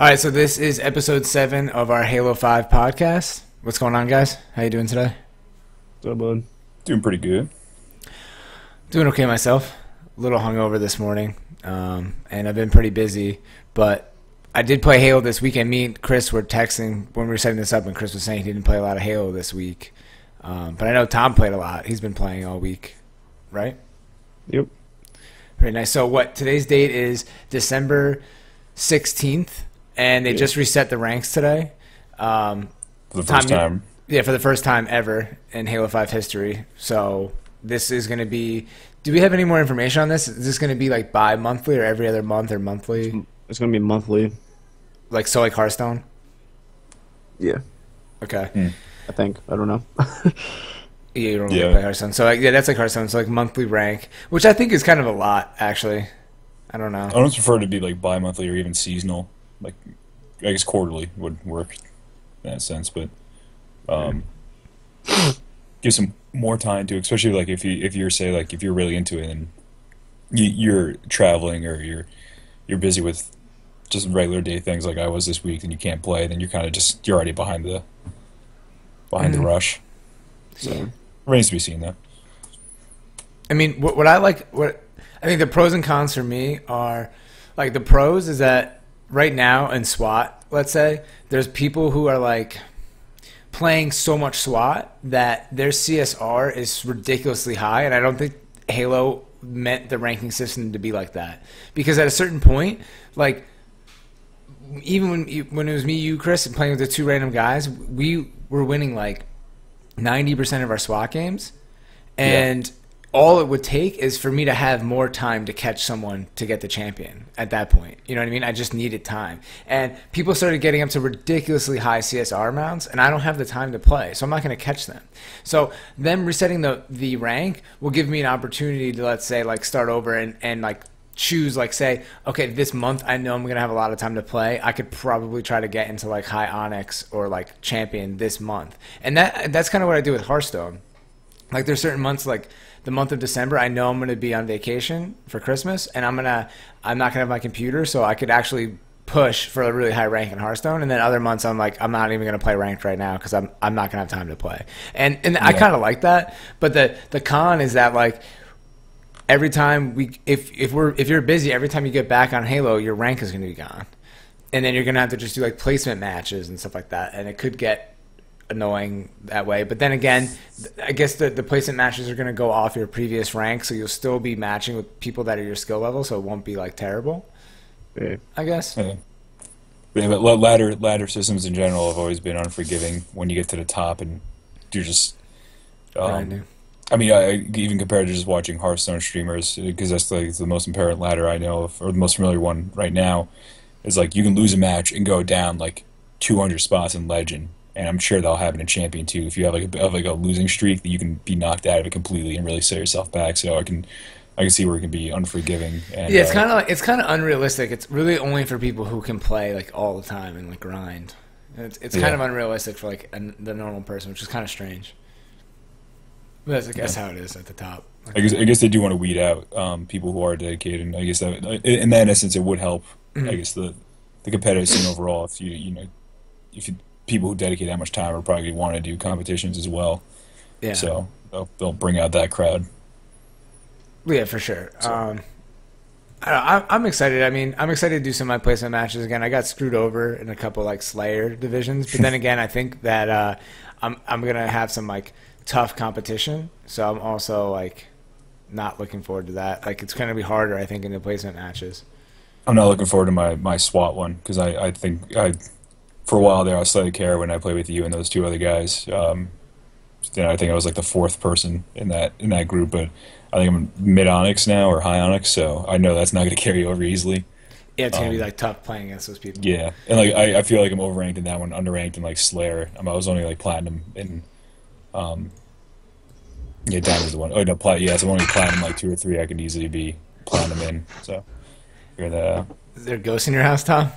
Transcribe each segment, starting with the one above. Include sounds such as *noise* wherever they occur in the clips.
All right, so this is episode seven of our Halo Five podcast. What's going on, guys? How you doing today? What's up, bud? Doing pretty good. Doing okay myself. A little hungover this morning, um, and I've been pretty busy. But I did play Halo this weekend. Me and Chris were texting when we were setting this up, and Chris was saying he didn't play a lot of Halo this week. Um, but I know Tom played a lot. He's been playing all week, right? Yep. Very nice. So what today's date is December sixteenth, and they Yeah. just reset the ranks today. Um, For the first you- time. yeah, for the first time ever in Halo Five history. So this is going to be. Do we have any more information on this? Is this going to be like bi-monthly or every other month or monthly? It's gonna be monthly. Like so, like Hearthstone. Yeah. Okay. I think. I don't know. *laughs* Yeah, you don't really Yeah. play Hearthstone. So like, yeah, that's like Hearthstone. So like monthly rank, which I think is kind of a lot actually. I don't know. I almost prefer to be like bi-monthly or even seasonal. Like, I guess quarterly would work in that sense, but um, give some more time to, especially like if you if you're say like if you're really into it and you, you're traveling or you're you're busy with just regular day things like I was this week and you can't play, then you're kind of just you're already behind the behind Mhm. the rush. So remains to be seen though. I mean, what, what I like, what I think the pros and cons for me are, like the pros is that right now in SWAT, let's say, there's people who are like playing so much SWAT that their CSR is ridiculously high, and I don't think Halo meant the ranking system to be like that. Because at a certain point, like even when when it was me, you, Chris, and playing with the two random guys, we were winning like ninety percent of our SWAT games, and all it would take is for me to have more time to catch someone to get the champion at that point. You know what I mean? I just needed time, and people started getting up to ridiculously high CSR amounts, and I don't have the time to play, so I'm not going to catch them. So them resetting the the rank will give me an opportunity to let's say like start over and and like choose like say okay this month i know i'm gonna have a lot of time to play i could probably try to get into like high onyx or like champion this month and that that's kind of what i do with hearthstone like there's certain months like the month of december i know i'm going to be on vacation for christmas and i'm going to i'm not going to have my computer so i could actually push for a really high rank in hearthstone and then other months i'm like i'm not even going to play ranked right now because i'm i'm not going to have time to play. And and i kind of like that but the the con is that like every time we if if we're if you're busy every time you get back on halo your rank is going to be gone. And then you're going to have to just do like placement matches and stuff like that and it could get annoying that way but then again i guess the, the placement matches are going to go off your previous rank so you'll still be matching with people that are your skill level so it won't be like terrible Yeah. i guess Yeah. But, yeah, but ladder ladder systems in general have always been unforgiving when you get to the top and you're just. Um, Grinding. I mean, I, even compared to just watching Hearthstone streamers, because that's like the most apparent ladder I know of, or the most familiar one right now, is like you can lose a match and go down like 200 spots in Legend, and I'm sure that'll happen in Champion too. If you have like a, have like a losing streak, that you can be knocked out of it completely and really set yourself back. So I can, I can see where it can be unforgiving. And, yeah it's uh, kind of like it's kind of unrealistic it's really only for people who can play like all the time and like grind it's, it's kind Yeah. of unrealistic for like a, the normal person which is kind of strange but that's i guess how it is at the top I guess I guess they do want to weed out um, people who are dedicated, and I guess that in that essence it would help. Mm-hmm. I guess the the competitive scene overall, if you you know, if you, people who dedicate that much time are probably want to do competitions as well. yeah So they'll, they'll bring out that crowd. Yeah, for sure. So- Um, I don't know, I'm, I'm excited. I mean, I'm excited to do some of my placement matches again. I got screwed over in a couple like Slayer divisions, but then *laughs* again, I think that uh, I'm I'm gonna have some like tough competition. So I'm also like not looking forward to that. Like it's gonna be harder, I think, in the placement matches. I'm not looking forward to my, my SWAT one because I, I think I for a while there I was slightly care when I played with you and those two other guys. Um, then I think I was like the fourth person in that in that group, but I think I'm mid onyx now or high onyx, so I know that's not going *laughs* to carry over easily. Yeah, it's gonna be Um, like tough playing against those people. Yeah, and like I, I feel like I'm overranked in that one, underranked in like Slayer. Um, I was only like platinum in, um, yeah, diamond's the one. Oh no, plat. Yeah, so I'm only platinum like two or three. I can easily be platinum in. So, you're the Is there ghosts in your house, Tom?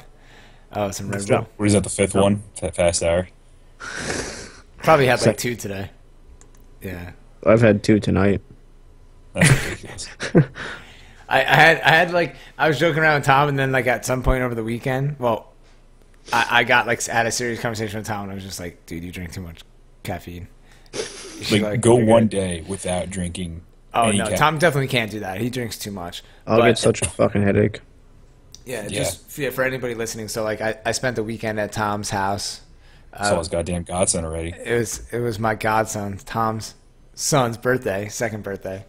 Oh, some Red Bull. what is that? The fifth one? Fa- Fast hour. Probably had like two today. Yeah. I've had two tonight. *laughs* I, I had I had like I was joking around with Tom, and then like at some point over the weekend, well, I, I got like had a serious conversation with Tom, and I was just like, "Dude, you drink too much caffeine." She's Like, go one good." day without drinking. Oh any no, ca- Tom definitely can't do that. He drinks too much. I'll But- get such a fucking headache. Yeah, Yeah. just yeah, for anybody listening. So like, I, I spent the weekend at Tom's house. Saw his goddamn godson already. It was it was my godson Tom's son's birthday, second birthday.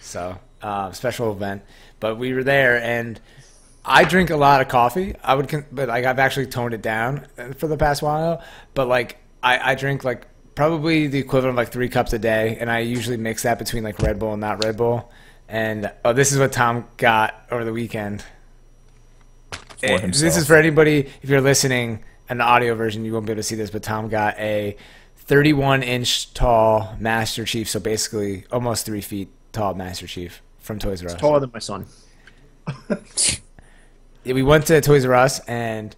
So uh, special event. But we were there, and I drink a lot of coffee. I would, con- but like I've actually toned it down uh, for the past while. But like I, I drink like probably the equivalent of like three cups a day, and I usually mix that between like Red Bull and not Red Bull. And oh, this is what Tom got over the weekend. For Eh, himself. This is for anybody if you're listening an audio version you won't be able to see this but tom got a 31 inch tall master chief so basically almost three feet tall master chief from toys r us Taller than my son. *laughs* Yeah, we went to toys r us and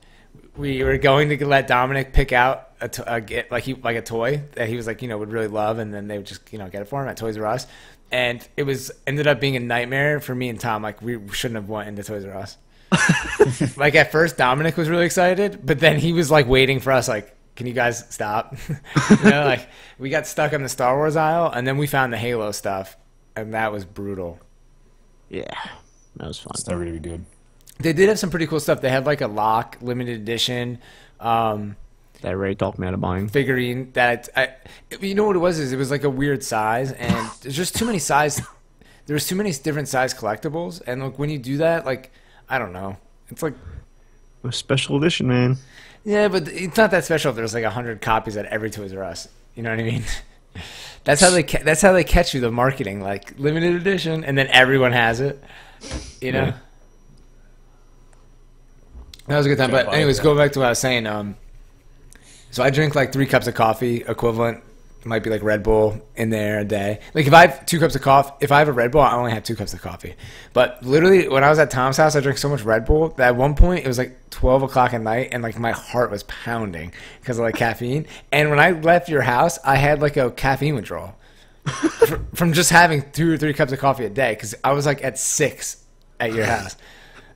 we were going to let dominic pick out a, to- a get like he like a toy that he was like you know would really love and then they would just you know get it for him at toys r us and it was ended up being a nightmare for me and tom like we shouldn't have went into toys r us *laughs* like at first Dominic was really excited, but then he was like waiting for us like can you guys stop? *laughs* you know, like we got stuck on the Star Wars aisle and then we found the Halo stuff and that was brutal. Yeah, that was fun. It's never gonna good. They did have some pretty cool stuff. They had like a lock limited edition um, That Ray talked me out of buying. figurine that I, you know what it was is it was like a weird size and there's just too many size there was too many different size collectibles and like when you do that like I don't know. It's like A special edition, man. Yeah, but it's not that special if there's like a hundred copies at every Toys R Us. You know what I mean? *laughs* That's how they ca- that's how they catch you the marketing like limited edition, and then everyone has it. You know. Yeah. That was a good time. But anyways, going back to what I was saying. Um, so I drink like three cups of coffee equivalent. Might be like Red Bull in there a day. Like if I have two cups of coffee, if I have a Red Bull, I only have two cups of coffee. But literally, when I was at Tom's house, I drank so much Red Bull that at one point it was like twelve o'clock at night, and like my heart was pounding because of like caffeine. And when I left your house, I had like a caffeine withdrawal *laughs* fr- from just having two or three cups of coffee a day because I was like at six at your *laughs* house.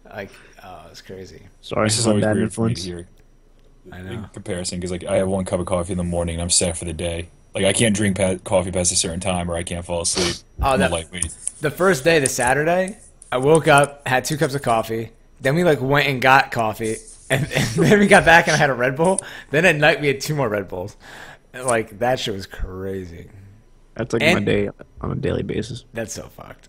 Like, oh, it's crazy. Sorry, This is always bad weird for me to influence. hear I know. in comparison because like I have one cup of coffee in the morning and I'm set for the day. Like I can't drink pa- coffee past a certain time or I can't fall asleep. Oh, I'm that- lightweight. the first day, the Saturday, I woke up, had two cups of coffee. Then we like went and got coffee, and, *laughs* and then we got back and I had a Red Bull. Then at night we had two more Red Bulls. Like that shit was crazy. That's like And- my day on a daily basis. That's so fucked.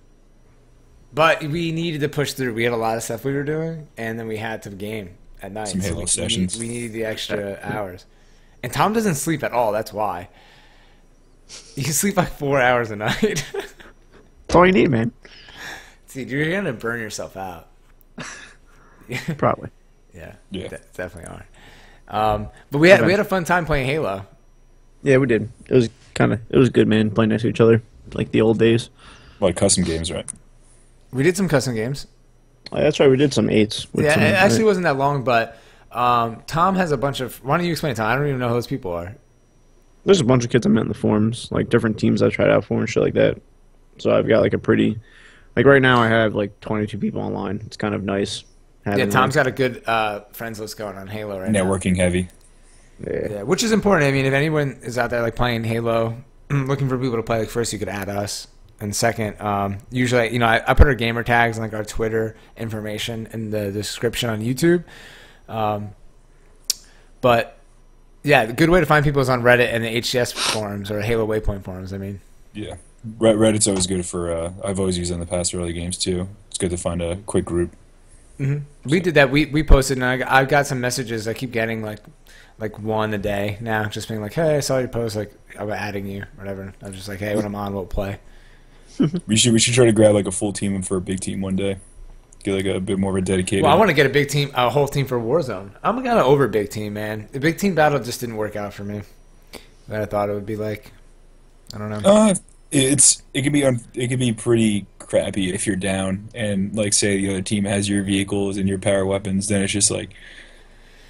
But we needed to push through. We had a lot of stuff we were doing, and then we had to game at night. Some Halo we, need- sessions. We, needed the extra hours. And Tom doesn't sleep at all. That's why. You sleep like four hours a night. That's all you need, man. Dude, you're gonna burn yourself out. *laughs* Probably. Yeah, Yeah. de- definitely are. Um, but we had we had a fun time playing Halo. Yeah, we did. It was kind of it was good, man. Playing next to each other like the old days. Like custom games, right? We did some custom games. Oh, that's right. We did some eights. With Yeah, some, it actually wasn't that long, but um, Tom has a bunch of. Why don't you explain it? Tom? I don't even know who those people are. There's a bunch of kids I met in the forums, like different teams I tried out for and shit like that. So I've got like a pretty, like right now I have like 22 people online. It's kind of nice. Yeah, having, Tom's like, got a good uh, friends list going on Halo right now. Networking heavy. yeah. Yeah, which is important. I mean, if anyone is out there like playing Halo, *clears throat* looking for people to play, like first you could add us, and second, um, usually you know I, I put our gamer tags and like our Twitter information in the description on YouTube. Um, but yeah, the good way to find people is on Reddit and the HCS forums or Halo Waypoint forums. I mean, Yeah. Reddit's always good for. Uh, I've always used it in the past early games too. It's good to find a quick group. we did that. We we posted, and I, I've got some messages. I keep getting like like one a day now, just being like, "Hey, I saw your post. Like, I'm adding you, whatever." I'm just like, "Hey, when I'm on, we'll play." *laughs* We should we should try to grab like a full team for a big team one day. Get like a bit more of a dedicated. Well, I want to get a big team, a whole team for Warzone. I'm kind of over big team, man. The big team battle just didn't work out for me. That I thought it would be like, I don't know. Uh, it's it can be un, it can be pretty crappy if you're down and like say the other team has your vehicles and your power weapons. Then it's just like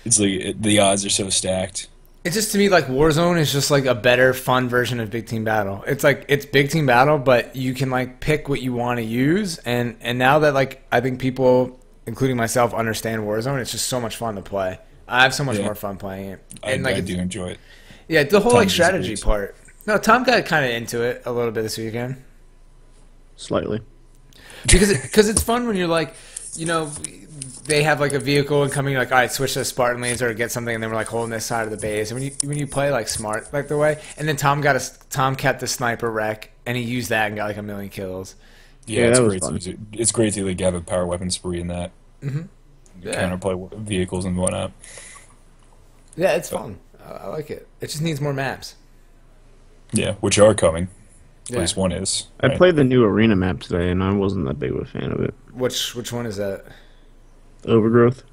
it's like it, the odds are so stacked. It's just to me like Warzone is just like a better, fun version of big team battle. It's like it's big team battle, but you can like pick what you want to use, and and now that like I think people, including myself, understand Warzone, it's just so much fun to play. I have so much Yeah. more fun playing it. I, And like, I do enjoy it. yeah, the whole Tom like strategy disagrees. part. No, Tom got kind of into it a little bit this weekend Slightly. because it, cause it's fun when you're like, you know, they have like a vehicle and coming like, all right, switch to Spartan lasers or get something, and then we're like holding this side of the base. And when you when you play like smart like the way, and then Tom got a Tom kept the sniper REQ and he used that and got like a million kills. Yeah, Yeah, it's great. To, it's great to like have a power weapon spree in that. Mm-hmm. Yeah. Counterplay vehicles and whatnot. Yeah, it's fun. I, I like it. It just needs more maps. Yeah, which are coming. At Yeah. least one is. I right? played the new arena map today, and I wasn't that big of a fan of it. Which which one is that? Overgrowth.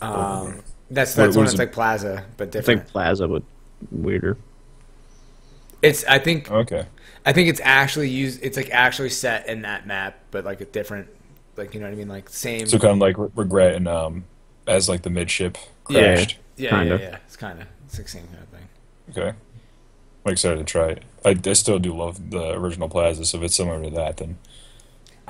Um, that's that's one is that's like Plaza, but It's different. like Plaza, but weirder. It's I think Okay. I think it's actually used. It's like actually set in that map, but like a different, like you know what I mean, like same. So kind of like Re- regret and um, as like the midship Yeah. crashed. yeah, kinda. yeah, yeah. It's kind of sixteen kind of thing. Okay. I'm excited to try it. I, I still do love the original Plaza, so if it's similar to that, then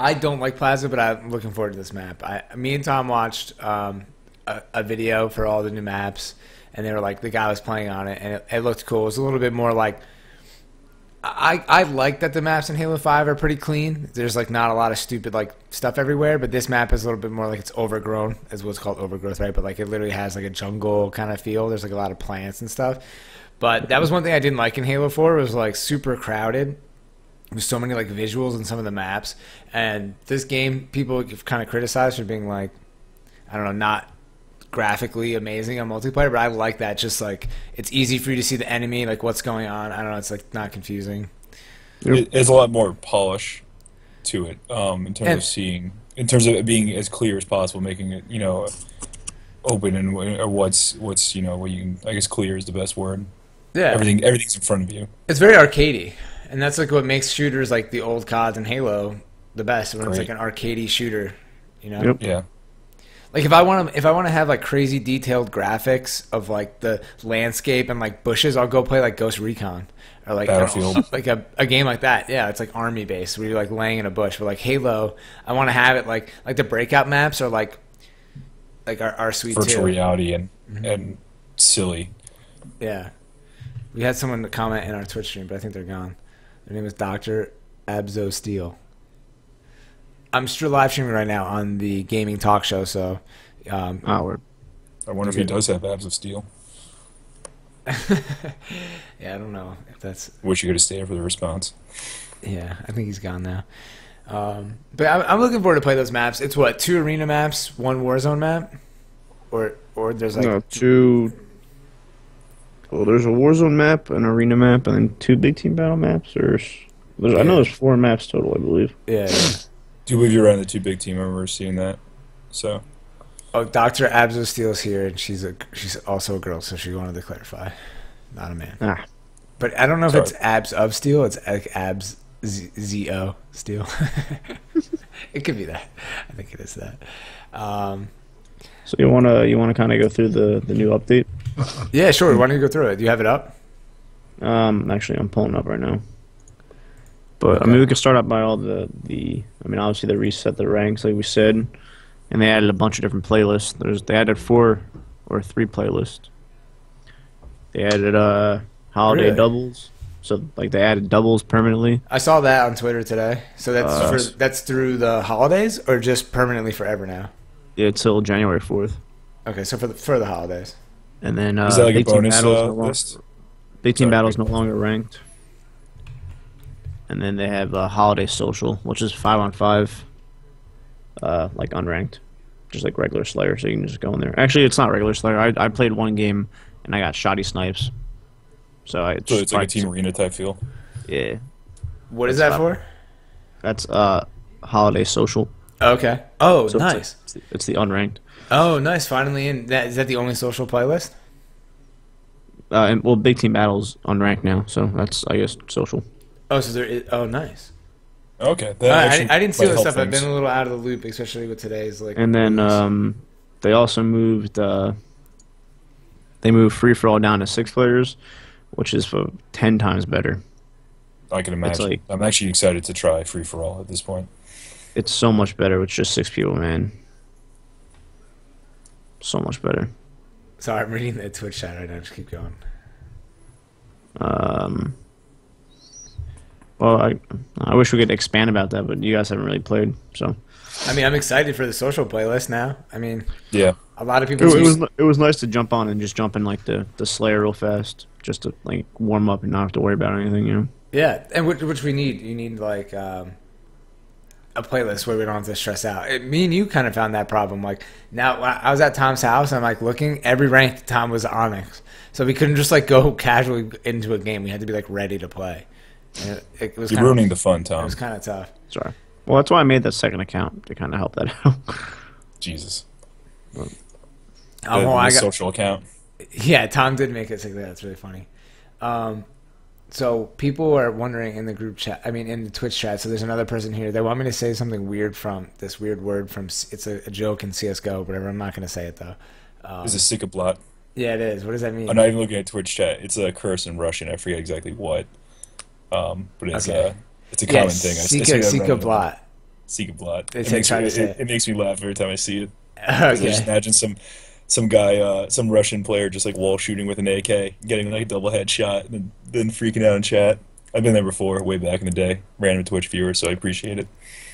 I don't like Plaza, but I'm looking forward to this map. I, me and Tom watched um, a, a video for all the new maps, and they were like the guy was playing on it, and it, it looked cool. It was a little bit more like. I, I like that the maps in Halo Five are pretty clean. There's like not a lot of stupid like stuff everywhere, but this map is a little bit more like it's overgrown, is what's called overgrowth, right? But like it literally has like a jungle kind of feel. There's like a lot of plants and stuff. But that was one thing I didn't like in Halo Four was like super crowded with so many like visuals in some of the maps. And this game, people have kind of criticized for being like, I don't know, not graphically amazing on multiplayer. But I like that. Just like it's easy for you to see the enemy, like what's going on. I don't know. It's like not confusing. Yep. it, it's a lot more polish to it um, in terms And- of seeing, in terms of it being as clear as possible, making it you know open and or what's what's you know what you can. I guess clear is the best word. Yeah, Everything everything's in front of you. it's very arcadey, and that's like what makes shooters like the old CODs and Halo the best. When it's like an arcadey shooter, you know. Yep. Yeah. Like if I want to, if I want to have like crazy detailed graphics of like the landscape and like bushes, I'll go play like Ghost Recon or like Battlefield. *laughs* like a, a game like that. Yeah, it's like army based where you're like laying in a bush. But like Halo, I want to have it like like the breakout maps are like like our, our sweet Virtual too. reality and Mm-hmm. and silly. Yeah, we had someone to comment in our Twitch stream, but I think they're gone. Their name is Doctor Abzo Steel. I'm still live streaming right now on the gaming talk show, so um, we're I wonder if he does have abs of steel. *laughs* yeah, I don't know if that's Wish you could have stayed for the response. Yeah, I think he's gone now. Um, but I'm, I'm looking forward to play those maps. It's what two arena maps, one Warzone map, or or there's like no two. Well, there's a Warzone map, an arena map, and then two big team battle maps. Or s- there's, I know there's four maps total, I believe. yeah. yeah. Do believe you're on the two big team. I remember seeing that. So Oh, Doctor Abzo Steel's here, and she's a she's also a girl, so she wanted to clarify, not a man. Ah, But I don't know if Sorry. it's abs of steel. It's like abs z, Z O steel. *laughs* it could be that. I think it is that. Um, so you wanna you wanna kind of go through the the new update? Yeah, sure. Why don't you go through it? Do you have it up? Um, actually, I'm pulling up right now. But I mean, we could start out by all the the. I mean, obviously they reset the ranks, like we said, and they added a bunch of different playlists. There's they added four or three playlists. They added uh holiday Really? doubles, so like they added doubles permanently. I saw that on Twitter today. So that's Uh, for, that's through the holidays, or just permanently forever now. Yeah, till January fourth, Okay, so for the for the holidays. And then uh, is that like a Big Team bonus Battles uh, no lo- list? Big Team Sorry, Battles Big- no longer ranked. And then they have uh, Holiday Social, which is five on five, uh, like unranked, just like regular Slayer. So you can just go in there. Actually, it's not regular Slayer. I, I played one game and I got shoddy snipes. So I So it's like a team arena type feel. Yeah, What is That's that for? that's uh Holiday Social. Okay. Oh, So it's like- nice. It's the, it's the unranked. Oh, nice. Finally in. That is that the only social playlist? Uh, and well, Big Team Battles on rank now, so that's I guess social. Oh, so there is. Oh, nice. Okay, that I, I, didn't see might that help stuff. I've been a little out of the loop, especially with today's like. And then um, they also moved. Uh, they moved free for all down to six players, which is for ten times better. I can imagine. like- I'm actually excited to try free for all at this point. It's so much better with just six people, man. So much better. Sorry, I'm reading the Twitch chat right now. Just keep going. Um. Well, I I wish we could expand about that, but you guys haven't really played, so I mean, I'm excited for the social playlist now. I mean, Yeah. a lot of it, people. it was it was nice to jump on and just jump in like the the Slayer real fast, just to like warm up and not have to worry about anything, you know. Yeah, and which, which we need. You need like um, a playlist where we don't have to stress out. It, me and you kind of found that problem. Like now, I was at Tom's house. and I'm like looking. Every rank Tom was Onyx, so we couldn't just like go *laughs* casually into a game. We had to be like ready to play. And it, it was You're ruining of, the fun, Tom. it was kind of tough. Sorry. Well, that's why I made that second account to kind of help that *laughs* out. Jesus. Oh, The, well, the I got, social account. Yeah, Tom did make it say. That's really funny. Um, so people are wondering in the group chat. I mean, in the Twitch chat. So there's another person here. They want me to say something weird from this weird word from. It's a, a joke in CS:GO. Whatever. I'm not going to say it though. Um, Is a sick of blot. yeah, it is. What does that mean? I'm not even looking at Twitch chat. It's a curse in Russian. I forget exactly what. Um, but it's Okay. uh, it's a yeah, common thing. I, Sika, that Sika randomly. blot. Sika blot. They It makes, try me, to it, say it, it. makes me laugh every time I see it. *laughs* 'Cause I just imagine some some guy, uh, some Russian player, just like wall shooting with an AK, getting like a double headshot, and then, freaking out in chat. I've been there before, way back in the day. Random Twitch viewer, so I appreciate it.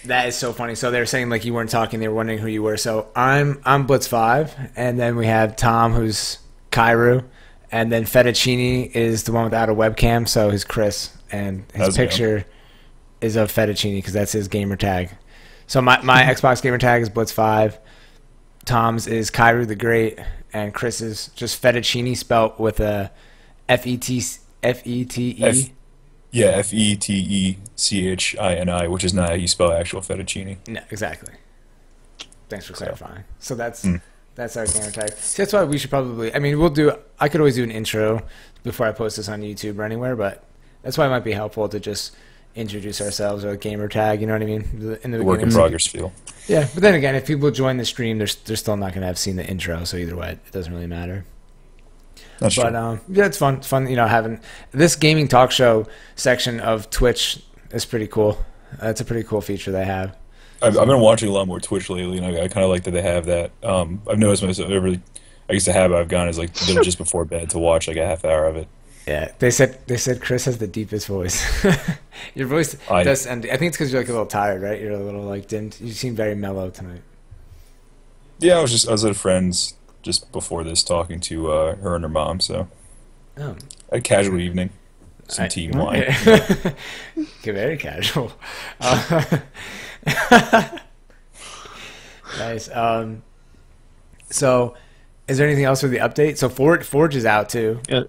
That is so funny. So they were saying like you weren't talking. They were wondering who you were. So I'm I'm Blitz Five, and then we have Tom, who's Kiru, and then Fettuccine is the one without a webcam. So he's Chris, and his How's picture is of Fettuccine because that's his gamer tag. So my my Xbox gamer tag is Blitz Five. Tom's is Kiru the Great, and Chris's just Fettuccine spelt with a F E T F E T E. Yeah, F E T E C H I N I, which is not how you spell actual fettuccine. No, exactly. Thanks for clarifying. So that's Mm. that's our gamer tag. See, that's why we should probably. I mean, we'll do. I could always do an intro before I post this on YouTube or anywhere, but that's why it might be helpful to just introduce ourselves or a gamer tag. You know what I mean? The- In the Work in progress feel. Yeah, but then again, if people join the stream, they're they're still not going to have seen the intro. So either way, it doesn't really matter. That's true. But um, yeah, it's fun. It's fun, you know, having this gaming talk show section of Twitch is pretty cool. It's a pretty cool feature they have. I've, I've been watching a lot more Twitch lately, and I, I kind of like that they have that. Um, I've noticed myself every. I guess to habit I've gone is like just *laughs* before bed to watch like a half hour of it. Yeah, they said they said Chris has the deepest voice. *laughs* Your voice I- does, and I think it's because you're like a little tired, right? You're a little like dimmed. You seem very mellow tonight. Yeah, I was just I was at a friend's just before this talking to uh, her and her mom, so Oh, a casual evening, some I- tea and *laughs* wine. okay, very casual. Uh, *laughs* nice. Um, so, is there anything else with the update? So Forge Forge is out too. Yeah,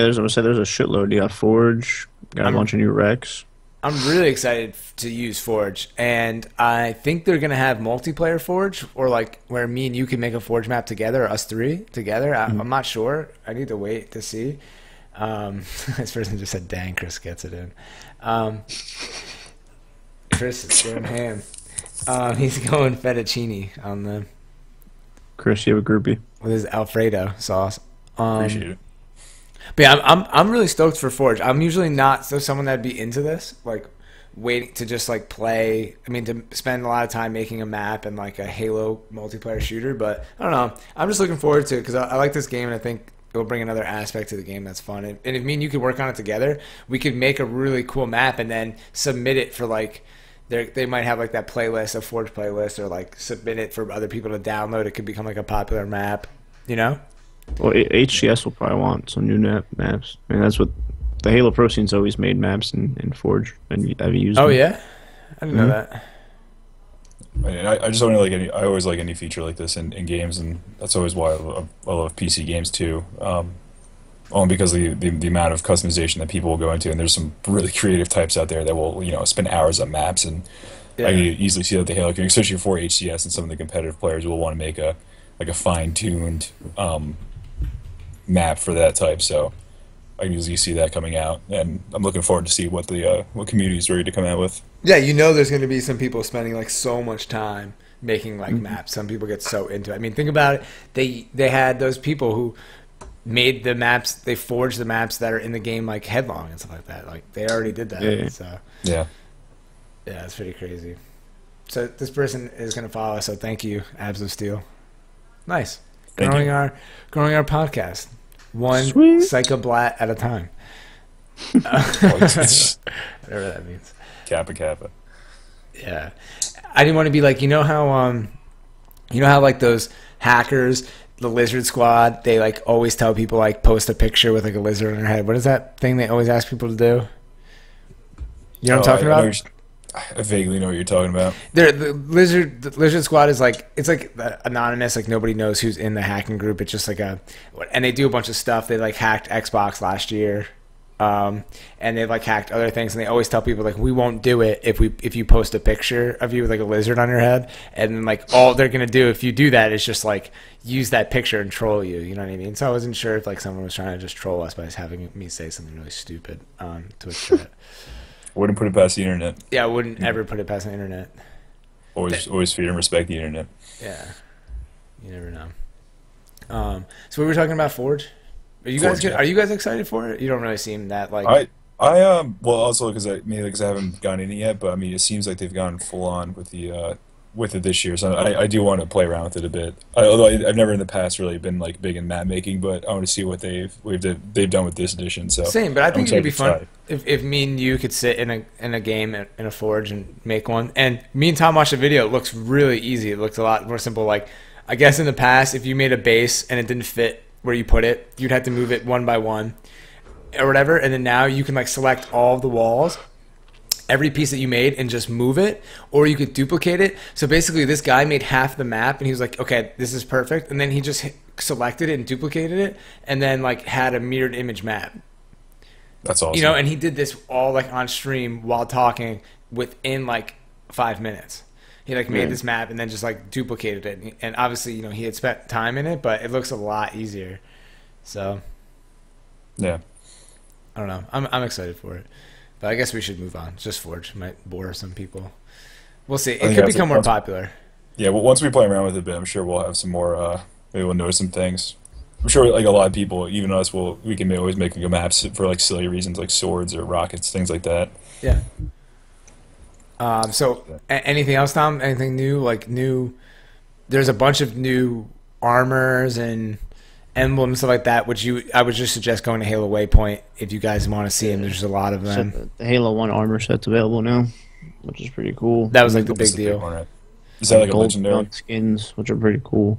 there's I'm gonna say there's a shitload. You got Forge, got a I'm- bunch of new REQs. I'm really excited to use Forge, and I think they're gonna have multiplayer Forge, or like where me and you can make a Forge map together, us three together. I, I'm not sure. I need to wait to see. Um, *laughs* this person just said, "Dang, Chris gets it in." Um, Chris is going ham. Um, he's going fettuccine on the Chris, you have a groupie. with his Alfredo sauce. Um, Appreciate it. But yeah, I'm, I'm I'm really stoked for Forge. I'm usually not so someone that'd be into this, like waiting to just like play. I mean, to spend a lot of time making a map and like a Halo multiplayer shooter. But I don't know. I'm just looking forward to it because I, I like this game and I think it'll bring another aspect to the game that's fun. And, and if me and you could work on it together, we could make a really cool map and then submit it for like. They they might have like that playlist, a Forge playlist, or like submit it for other people to download. It could become like a popular map, you know? Well, A- HCS will probably want some new map maps. I mean, that's what the Halo Pro scene's always made maps in, in Forge, and you- have used? Oh them? yeah, I didn't know Mhm. that. I, mean, I, I just don't like any. I always like any feature like this in, in games, and that's always why I love, I love PC games too. Um, only because of the, the the amount of customization that people will go into, and there's some really creative types out there that will you know spend hours on maps, and I can easily see that the Halo, community, especially for HCS and some of the competitive players, will want to make a like a fine tuned um, map for that type. So I can usually see that coming out, and I'm looking forward to see what the uh, what community is ready to come out with. Yeah, you know, there's going to be some people spending like so much time making like maps. Some people get so into it. I mean, think about it. They they had those people who made the maps. They forged the maps that are in the game, like Headlong and stuff like that. Like they already did that. Yeah, yeah. So Yeah. yeah, it's pretty crazy. So this person is going to follow us. So thank you, Abs of Steel. Nice. Thank growing you. our growing our podcast one Sweet. psychoblat at a time. It's- *laughs* it's Whatever that means. Kappa Kappa. Yeah. I didn't want to be like, you know how um you know how like those hackers, the lizard squad, they like always tell people like post a picture with like a lizard on their head. What is that thing they always ask people to do? You know what Oh, I'm talking I- I about? I vaguely know what you're talking about. They're, the lizard the lizard squad is like it's like anonymous like nobody knows who's in the hacking group. It's just like a and they do a bunch of stuff. They like hacked xbox last year um, and they like hacked other things and they always tell people like we won't do it if we if you post a picture of you with like a lizard on your head. And like all they're gonna do if you do that is just like use that picture and troll you you know what i mean? So i wasn't sure if like someone was trying to just troll us by just having me say something really stupid on twitch *laughs* Wouldn't put it past the internet. yeah i wouldn't ever put it past the internet Always, always feed and respect the internet. Yeah, you never know. Um, so we were talking about Forge. Are you guys yeah. are you guys excited for it? You don't really seem that like. I, I um, well, also because I maybe because I haven't gone in it yet, but I mean, it seems like they've gone full on with the uh, with it this year. So I, I do want to play around with it a bit. I, although I, I've never in the past really been like big in map making, but I want to see what they've we've they've done with this edition. So Same, but I think it'd be fun if, if me and you could sit in a in a game in in a forge and make one. And me and Tom watched the video. It looks really easy. It looks a lot more simple. Like I guess in the past, if you made a base and it didn't fit where you put it, you'd have to move it one by one or whatever. And then now you can like select all the walls. Every piece that you made and just move it, or you could duplicate it. So basically, this guy made half the map, and he was like, "Okay, this is perfect." And then he just hit, selected it and duplicated it, and then like had a mirrored image map. That's awesome. You know, and he did this all like on stream while talking within like five minutes. He like made Yeah. this map and then just like duplicated it. And obviously, you know, he had spent time in it, but it looks a lot easier. So yeah. I don't know. I'm I'm excited for it, but I guess we should move on. It's Just Forge might bore some people. We'll see. It could become more that's- popular. Yeah, well, once we play around with it a bit, I'm sure we'll have some more. Uh, maybe we'll notice some things. I'm sure, like a lot of people, even us, will we can always make like, maps for like silly reasons, like swords or rockets, things like that. Yeah. Um. So, anything else, Tom? Anything new? Like new? There's a bunch of new armors and emblems stuff like that. Which you, I would just suggest going to Halo Waypoint if you guys want to see them. There's a lot of them. the, the Halo One armor set's available now, which is pretty cool. That was like the big is deal. one, right? Is that like a legendary? skins, which are pretty cool.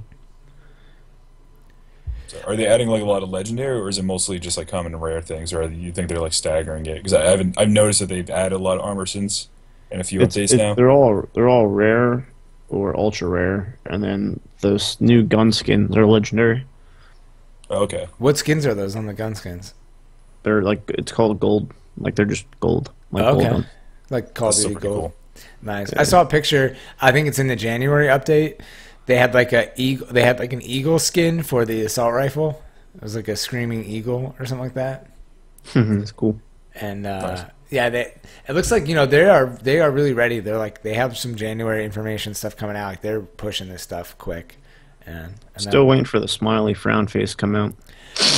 So Are they adding like a lot of legendary, or is it mostly just like common and rare things, or do you think they're like staggering it? Because I haven't, I've noticed that they've added a lot of armor since, and a few It's, updates it- now. they're all they're all rare or ultra rare, and then those new gun skins are legendary. Oh, okay, What skins are those on the gun skins? They're like it's called gold, like they're just gold, like Okay. gold. Like Call of Duty Gold. cool. Nice. Yeah. I saw a picture. I think it's in the January update. They had like a eagle. They had like an eagle skin for the assault rifle. It was like a screaming eagle or something like that. it's cool. And uh, Nice. yeah, they. It looks like you know they are they are really ready. They're like they have some January information stuff coming out. Like they're pushing this stuff quick. And, and Still that- waiting for the smiley frown face come out.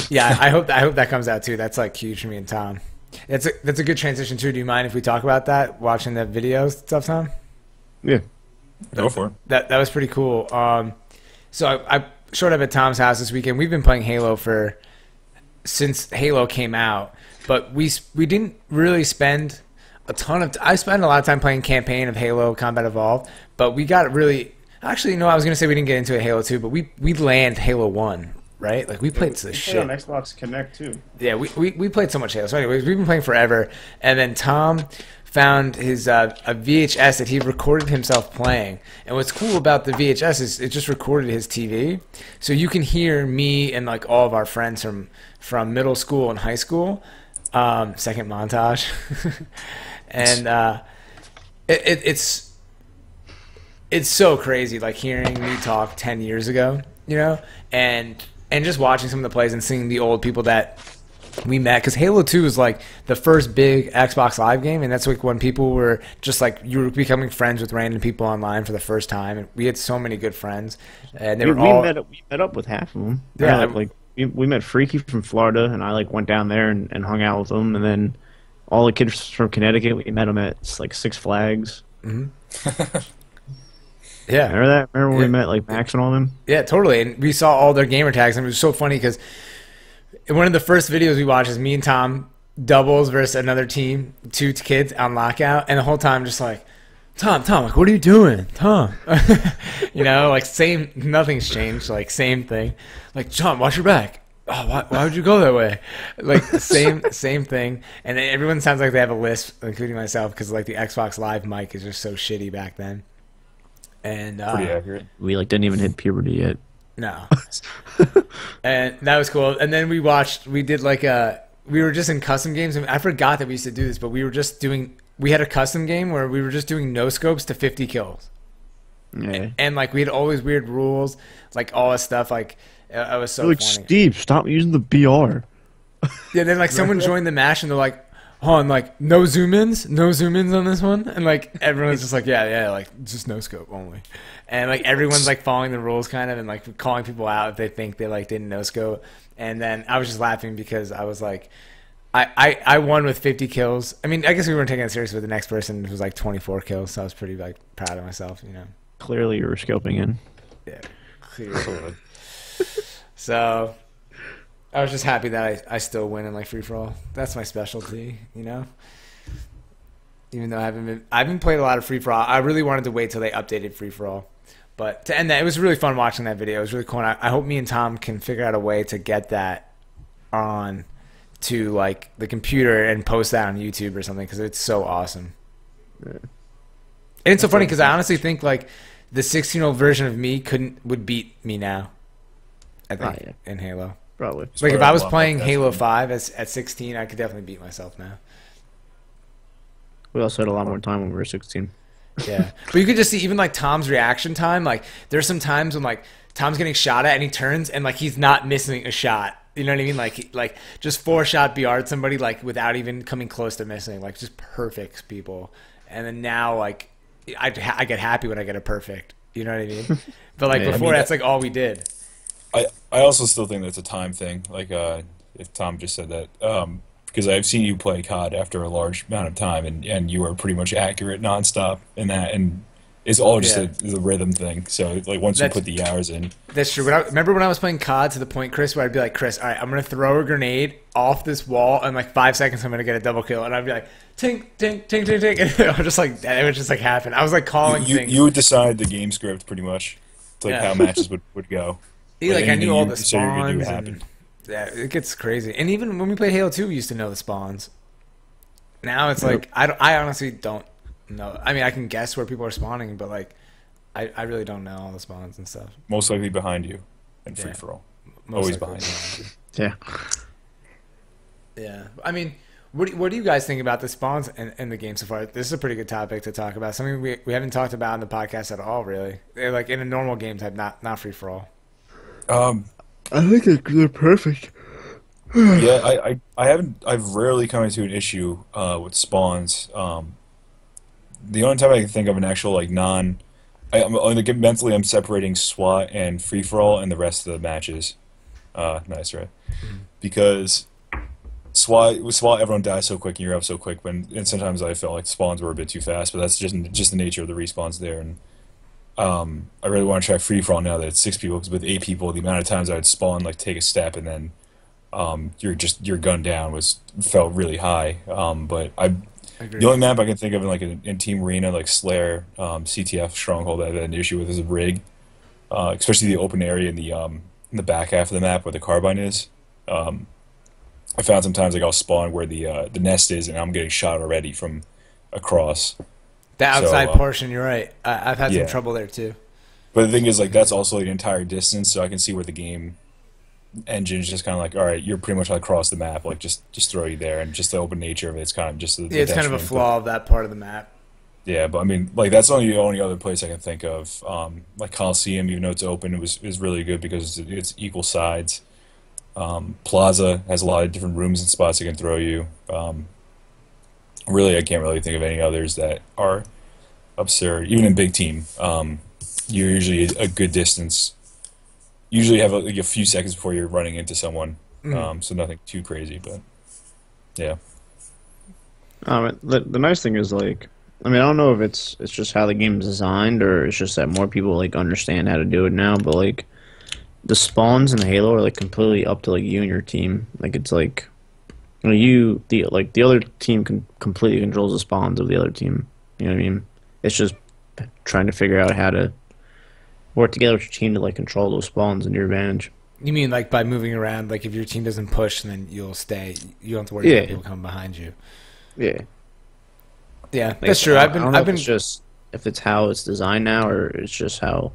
yeah, I hope I hope that comes out too. That's like huge for me and Tom. That's a that's a good transition too. Do you mind if we talk about that? Watching the videos stuff, Tom. Yeah, Go for it. that that was pretty cool. Um, so I, I showed up at Tom's house this weekend. We've been playing Halo for since Halo came out, but we we didn't really spend a ton of. T- I spent a lot of time playing campaign of Halo Combat Evolved, but we got really. Actually, no, I was gonna say we didn't get into it Halo Two, but we we land Halo One. Right, like we played the shit. on Xbox Connect too. Yeah, we, we, we played so much Halo. So, anyways, we've been playing forever. And then Tom found his uh, a VHS that he recorded himself playing. And what's cool about the VHS is it just recorded his TV, so you can hear me and like all of our friends from from middle school and high school. Um, second montage, *laughs* and uh, it, it, it's it's so crazy like hearing me talk 10 years ago you know and and just watching some of the plays and seeing the old people that we met because halo 2 is like the first big xbox live game and that's like when people were just like you were becoming friends with random people online for the first time and we had so many good friends and they We, were we met up, we met up with half of them. Yeah, like, like we, we met Freaky from Florida, and I like went down there and, and hung out with them, and then all the kids from Connecticut we met them at like Six Flags. Mhm. *laughs* Yeah, Remember that? Remember when Yeah. we met like Max and all them? Yeah, totally. And we saw all their gamer tags, and it was so funny because one of the first videos we watched is me and Tom doubles versus another team, two kids on lockout, and the whole time just like, Tom, Tom, like, what are you doing, Tom? *laughs* you know, like same, nothing's changed, like same thing. Like, Tom, watch your back. Oh, why, why would you go that way? Like same, *laughs* same thing. And everyone sounds like they have a lisp, including myself, because like the Xbox Live mic is just so shitty back then. And uh, Pretty accurate. We like didn't even hit puberty yet. no. *laughs* and that was cool. And then we watched. We did like a. We were just in custom games, and I forgot that we used to do this, but we were just doing. We had a custom game where we were just doing no scopes to 50 kills, Yeah. and like we had always weird rules, like all this stuff. Like it, it was so like funny. Steve, stop using the BR. Yeah, then like someone *laughs* joined the match, and they're like. Oh, and like no zoom ins, no zoom ins on this one, and like everyone's just like, yeah, yeah, like just no scope only, and like everyone's like following the rules kind of, and like calling people out if they think they like didn't no scope, and then I was just laughing because I was like, I, I, I won with 50 kills. I mean, I guess we weren't taking it serious but the next person was like 24 kills, so I was pretty like proud of myself, you know. Clearly, you were scoping in. Yeah, clearly. *laughs* so I was just happy that I, I still win in like free for all. That's my specialty, you know. Even though I haven't been, I haven't played a lot of free for all. I really wanted to wait till they updated free for all. But to end that, it was really fun watching that video. It was really cool. And I, I hope me and Tom can figure out a way to get that on to like the computer and post that on YouTube or something because it's so awesome. And it's so funny because I honestly think like the 16 year old version of me couldn't would beat me now. I think Ah, yeah. in Halo. Probably. Like if I was playing Halo testing. Five as, at 16, I could definitely beat myself now. We also had a lot more time when we were 16. Yeah, but you could just see even like Tom's reaction time. Like there's some times when like Tom's getting shot at and he turns and like he's not missing a shot. You know what I mean? Like like just four shot BR somebody like without even coming close to missing. Like just perfect people. And then now like I I get happy when I get a perfect. You know what I mean? *laughs* But like Yeah, I before, mean, that's like all we did. I, I also still think that's a time thing. Like uh, if Tom just said that, um, because I've seen you play COD after a large amount of time, and, and you are pretty much accurate nonstop in that, and it's all just Yeah. a, the rhythm thing. So like once That's- you put the hours in, That's true. When I, remember when I was playing COD to the point, Chris, where I'd be like, Chris, all right, I'm gonna throw a grenade off this wall, and like five seconds, I'm gonna get a double kill, and I'd be like, tink, tink, tink, tink, tink, *laughs* and I'm just like, it would just like happen. I was like calling you, things. you would decide the game script pretty much, to, like Yeah. how matches would, would go. Yeah, like I knew all you the said you were spawns. And, yeah, it gets crazy. And even when we played Halo 2, we used to know the spawns. Now it's like I, don't- I honestly don't know. I mean, I can guess where people are spawning, but like I, I really don't know all the spawns and stuff. Most likely behind you, and free for all. Most Always likely. behind Yeah. Yeah, I mean, what do, what do you guys think about the spawns in, in the game so far? This is a pretty good topic to talk about. Something we, we haven't talked about in the podcast at all, really. They're like in a normal game type, not not free for all. Um, I think they're, they're perfect. *sighs* yeah, I, I, I haven't. I've rarely come into an issue uh, with spawns. Um, the only time I can think of an actual like non, I, I'm like, mentally I'm separating SWAT and free for all and the rest of the matches. Uh, nice, right? Because SWAT with SWAT everyone dies so quick and you're up so quick. When and sometimes I felt like spawns were a bit too fast, but that's just just the nature of the respawns there. And um, I really want to try free for all now that it's six people because with eight people, the amount of times I would spawn like take a step and then um, you're just your gun down was felt really high. Um, but I Agreed. the only map I can think of in like in, in Team Arena, like Slayer, um, CTF Stronghold, I've had an issue with is a rig, uh, especially the open area in the um, in the back half of the map where the carbine is. Um, I found sometimes like I'll spawn where the uh, the nest is, and I'm getting shot already from across. The outside So, uh, portion, you're right. I, I've had yeah. some trouble there too. But the thing is, like that's also the entire distance, so I can see where the game engine is just kind of like, all right, you're pretty much across the map, like just just throw you there, and just the open nature of it, it's kind of just the, the Yeah, it's kind of a detriment, but- flaw of that part of the map. Yeah, but I mean, like that's only the only other place I can think of. Um, like Coliseum, even though it's open, it was is really good because it's, it's equal sides. Um, Plaza has a lot of different rooms and spots it can throw you. Um, really, I can't really think of any others that are absurd. Even in big team, um, you're usually a good distance. Usually, have a, like a few seconds before you're running into someone. Mhm. Um, so nothing too crazy, but yeah. Um, the, the nice thing is like I mean, I don't know if it's it's just how the game's designed or it's just that more people like understand how to do it now. But like, the spawns in Halo are like completely up to like you and your team. Like it's like, you, know, you the like the other team can completely controls the spawns of the other team. You know what I mean? It's just trying to figure out how to work together with your team to like control those spawns in your advantage. You mean like by moving around? Like if your team doesn't push, then you'll stay. You don't have to worry Yeah. about people coming behind you. Yeah, Yeah, Like, that's true. I've been, I don't know I've been, it's just if it's how it's designed now, or it's just how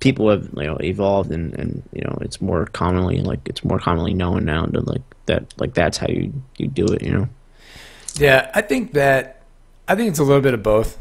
people have you know evolved, and and you know it's more commonly like it's more commonly known now to like that like that's how you you do it. You know. Yeah, I think that I think it's a little bit of both.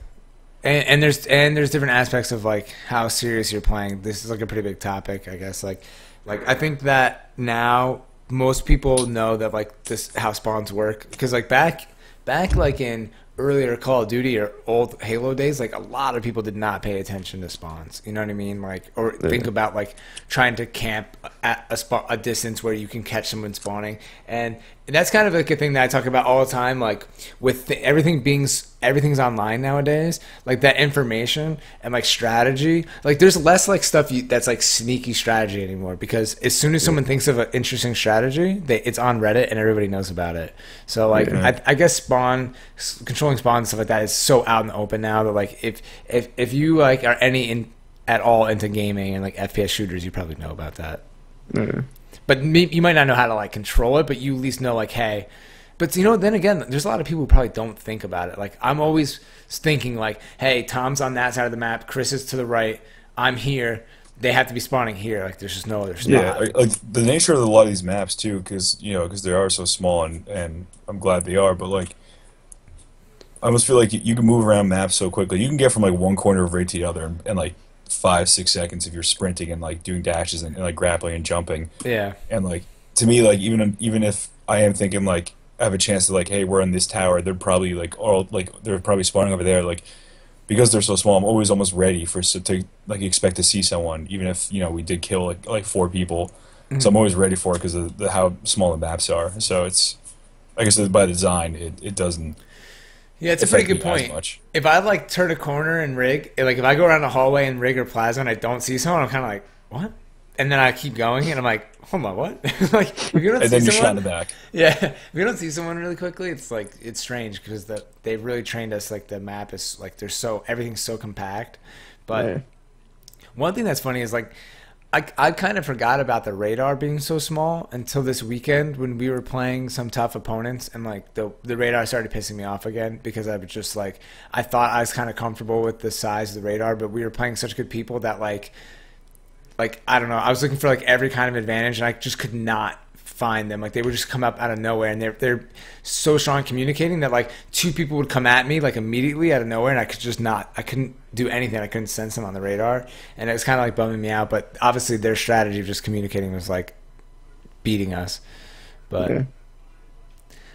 And, and there's and there's different aspects of like how serious you're playing. This is like a pretty big topic, I guess. Like like I think that now most people know that like this how spawns work because like back back like in earlier Call of Duty or old Halo days, like a lot of people did not pay attention to spawns. You know what I mean? Like or think about like trying to camp at a spot a distance where you can catch someone spawning, and that's kind of like a thing that I talk about all the time. Like with the, everything being everything's online nowadays, like that information and like strategy, like there's less like stuff you, that's like sneaky strategy anymore because as soon as someone thinks of an interesting strategy, they, it's on Reddit and everybody knows about it. So like Yeah. I, I guess spawn controlling spawn and stuff like that is so out in the open now that like if if if you like are any in at all into gaming and like FPS shooters, you probably know about that. Yeah. But me, you might not know how to like control it, but you at least know like, hey. But you know, then again, there's a lot of people who probably don't think about it. Like I'm always thinking like, hey, Tom's on that side of the map, Chris is to the right, I'm here. They have to be spawning here. Like there's just no other spot. Yeah, like, like the nature of a lot of these maps too, because you know, because they are so small, and and I'm glad they are. But like, I almost feel like you, you can move around maps so quickly. You can get from like one corner of right to the other and, in like five, six seconds if you're sprinting and like doing dashes and, and like grappling and jumping. yeah. And like to me, like even um, even if I am thinking like I have a chance to like, hey, we're in this tower, they're probably like all like they're probably spawning over there. Like because they're so small, I'm always almost ready for so to like expect to see someone, even if you know we did kill like like four people. So I'm mm-hmm. always ready for it because of the, how small the maps are. So it's like I guess by design, it, it doesn't Yeah, it's a pretty good point. much. If I like turn a corner and rig, like if I go around a hallway and rig or plaza and I don't see someone, I'm kind of like, what? And then I keep going and I'm like, hold on, what? *laughs* like if you don't And see then you're shot in someone, the back. *laughs* yeah, if you don't see someone really quickly, it's like it's strange because the they've really trained us. Like the map is like there's so everything's so compact. But Yeah. one thing that's funny is like I, I kind of forgot about the radar being so small until this weekend when we were playing some tough opponents and like the the radar started pissing me off again because I was just like I thought I was kind of comfortable with the size of the radar but we were playing such good people that like like I don't know I was looking for like every kind of advantage and I just could not find them. Like they would just come up out of nowhere and they're they're so strong communicating that like two people would come at me like immediately out of nowhere and I could just not I couldn't do anything. I couldn't sense them on the radar and it was kind of like bumming me out but obviously their strategy of just communicating was like beating us. But Yeah.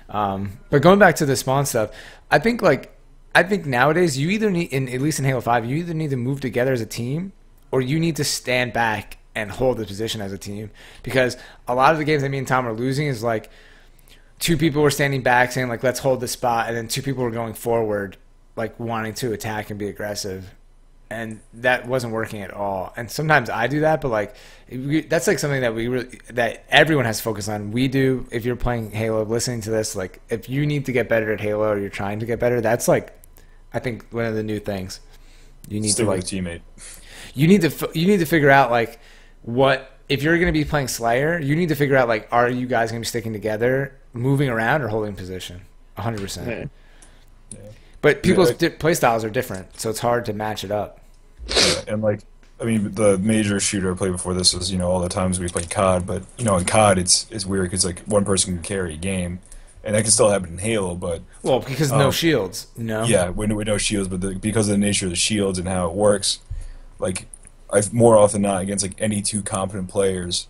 um but going back to the spawn stuff I think like I think nowadays you either need in at least in Halo 5 you either need to move together as a team or you need to stand back and hold the position as a team. Because a lot of the games that me and Tom are losing is like two people were standing back saying like let's hold the spot and then two people were going forward like wanting to attack and be aggressive. And that wasn't working at all. And sometimes i do that but like we, that's like something that we really that everyone has to focus on. We do if you're playing halo listening to this like if you need to get better at halo or you're trying to get better that's like i think one of the new things. You need to like teammate. you need to you need to figure out like what if you're going to be playing Slayer, you need to figure out like are you guys going to be sticking together, moving around, or holding position, 100. Yeah. percent But people's Yeah. di- play styles are different, so it's hard to match it up. Yeah, and like I mean, the major shooter I played before this was you know all the times we played COD, but you know in COD it's it's weird because like one person can carry a game, and that can still happen in Halo, but Well, because no Oh. shields, you know. yeah, with, with no shields, but the, because of the nature of the shields and how it works, like I've more often than not against like any two competent players,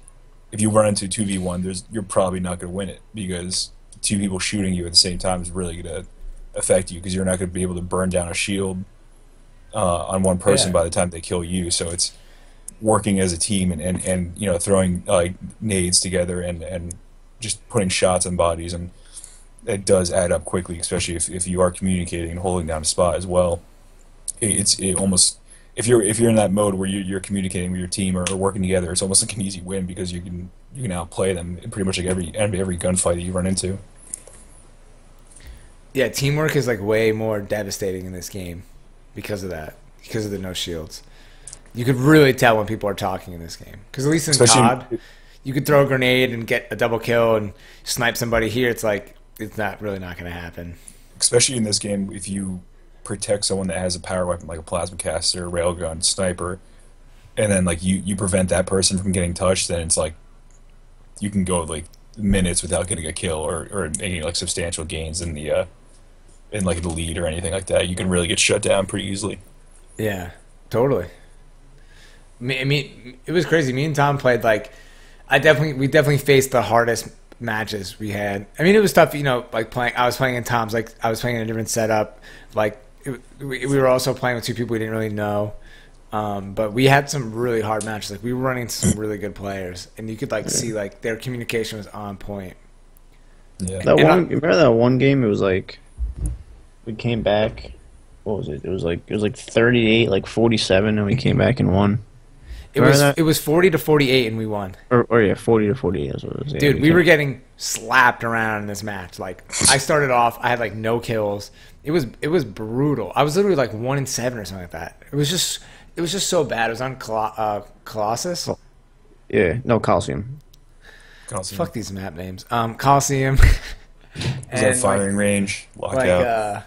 if you run into two v one, there's you're probably not going to win it because two people shooting you at the same time is really going to affect you because you're not going to be able to burn down a shield uh, on one person Yeah. by the time they kill you. So it's working as a team and, and, and you know throwing like nades together and, and just putting shots on bodies and it does add up quickly, especially if, if you are communicating and holding down a spot as well. It, it's it almost if you're if you're in that mode where you, you're communicating with your team or, or working together, it's almost like an easy win because you can you can outplay them in pretty much like every every gunfight that you run into. Yeah, teamwork is like way more devastating in this game because of that. Because of the no shields, you could really tell when people are talking in this game. Because at least in Especially in- COD, you could throw a grenade and get a double kill and snipe somebody. Here, it's like it's not really not going to happen. especially in this game, if you protect someone that has a power weapon like a plasma caster, railgun, sniper, and then like you you prevent that person from getting touched, then it's like you can go like minutes without getting a kill or or any like substantial gains in the uh in like the lead or anything like that. You can really get shut down pretty easily. Yeah, totally. I mean, it was crazy. Me and Tom played like, I definitely, we definitely faced the hardest matches we had. I mean, it was tough, you know, like playing. I was playing in Tom's, like I was playing in a different setup. Like it, we, we were also playing with two people we didn't really know. Um, but we had some really hard matches. Like we were running into some really good players, and you could like see like their communication was on point. Yeah. That And I- one, remember that one game? It was like we came back. What was it? It was like it was like thirty eight, like forty seven, and we came back and won. It Remember was that? it was forty to forty eight, and we won. Or, or yeah, forty to forty eight. That's what it was. Yeah, Dude, we came- were getting slapped around in this match. Like I started off, I had like no kills. It was it was brutal. I was literally like one in seven or something like that. It was just it was just so bad. It was on Colo- uh, Colossus. Yeah, no Coliseum. Constantly. Fuck these map names. Um, Coliseum. *laughs* Was and that firing range? like, Lockout. like uh,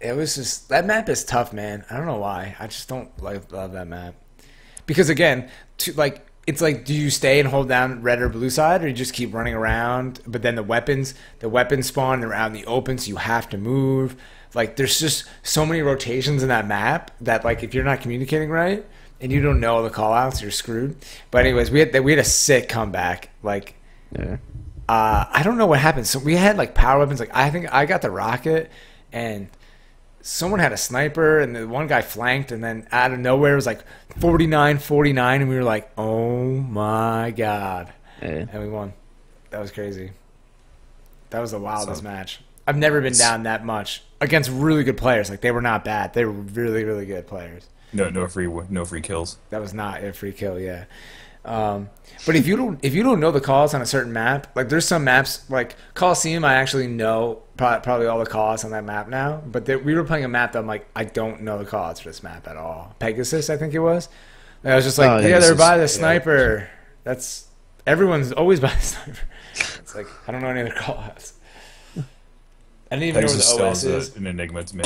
it was just that map is tough, man. I don't know why. I just don't like love that map because again, to, like it's like, do you stay and hold down red or blue side, or you just keep running around? But then the weapons, the weapons spawn, they're out in the open, so you have to move. Like there's just so many rotations in that map that like if you're not communicating right and you don't know the call outs, you're screwed. But anyways, we had we had a sick comeback. Like Yeah. uh, I don't know what happened. So we had like power weapons. Like I think I got the rocket, and someone had a sniper, and the one guy flanked, and then out of nowhere it was like 49, 49, and we were like, oh my god, yeah. and we won. That was crazy. That was the wildest So- match. I've never been down that much against really good players. Like they were not bad. They were really, really good players. no no free no free kills. That was not a free kill, yeah. Um, but if you don't if you don't know the calls on a certain map, like there's some maps like Coliseum, I actually know probably all the calls on that map now. But there, we were playing a map that I'm like I don't know the calls for this map at all. Pegasus, I think it was. And I was just like, Oh, yeah, they're by the yeah. sniper. That's everyone's always by the *laughs* sniper. It's like I don't know any other calls. I didn't even Pegasus know where the OS is is. an enigma to me.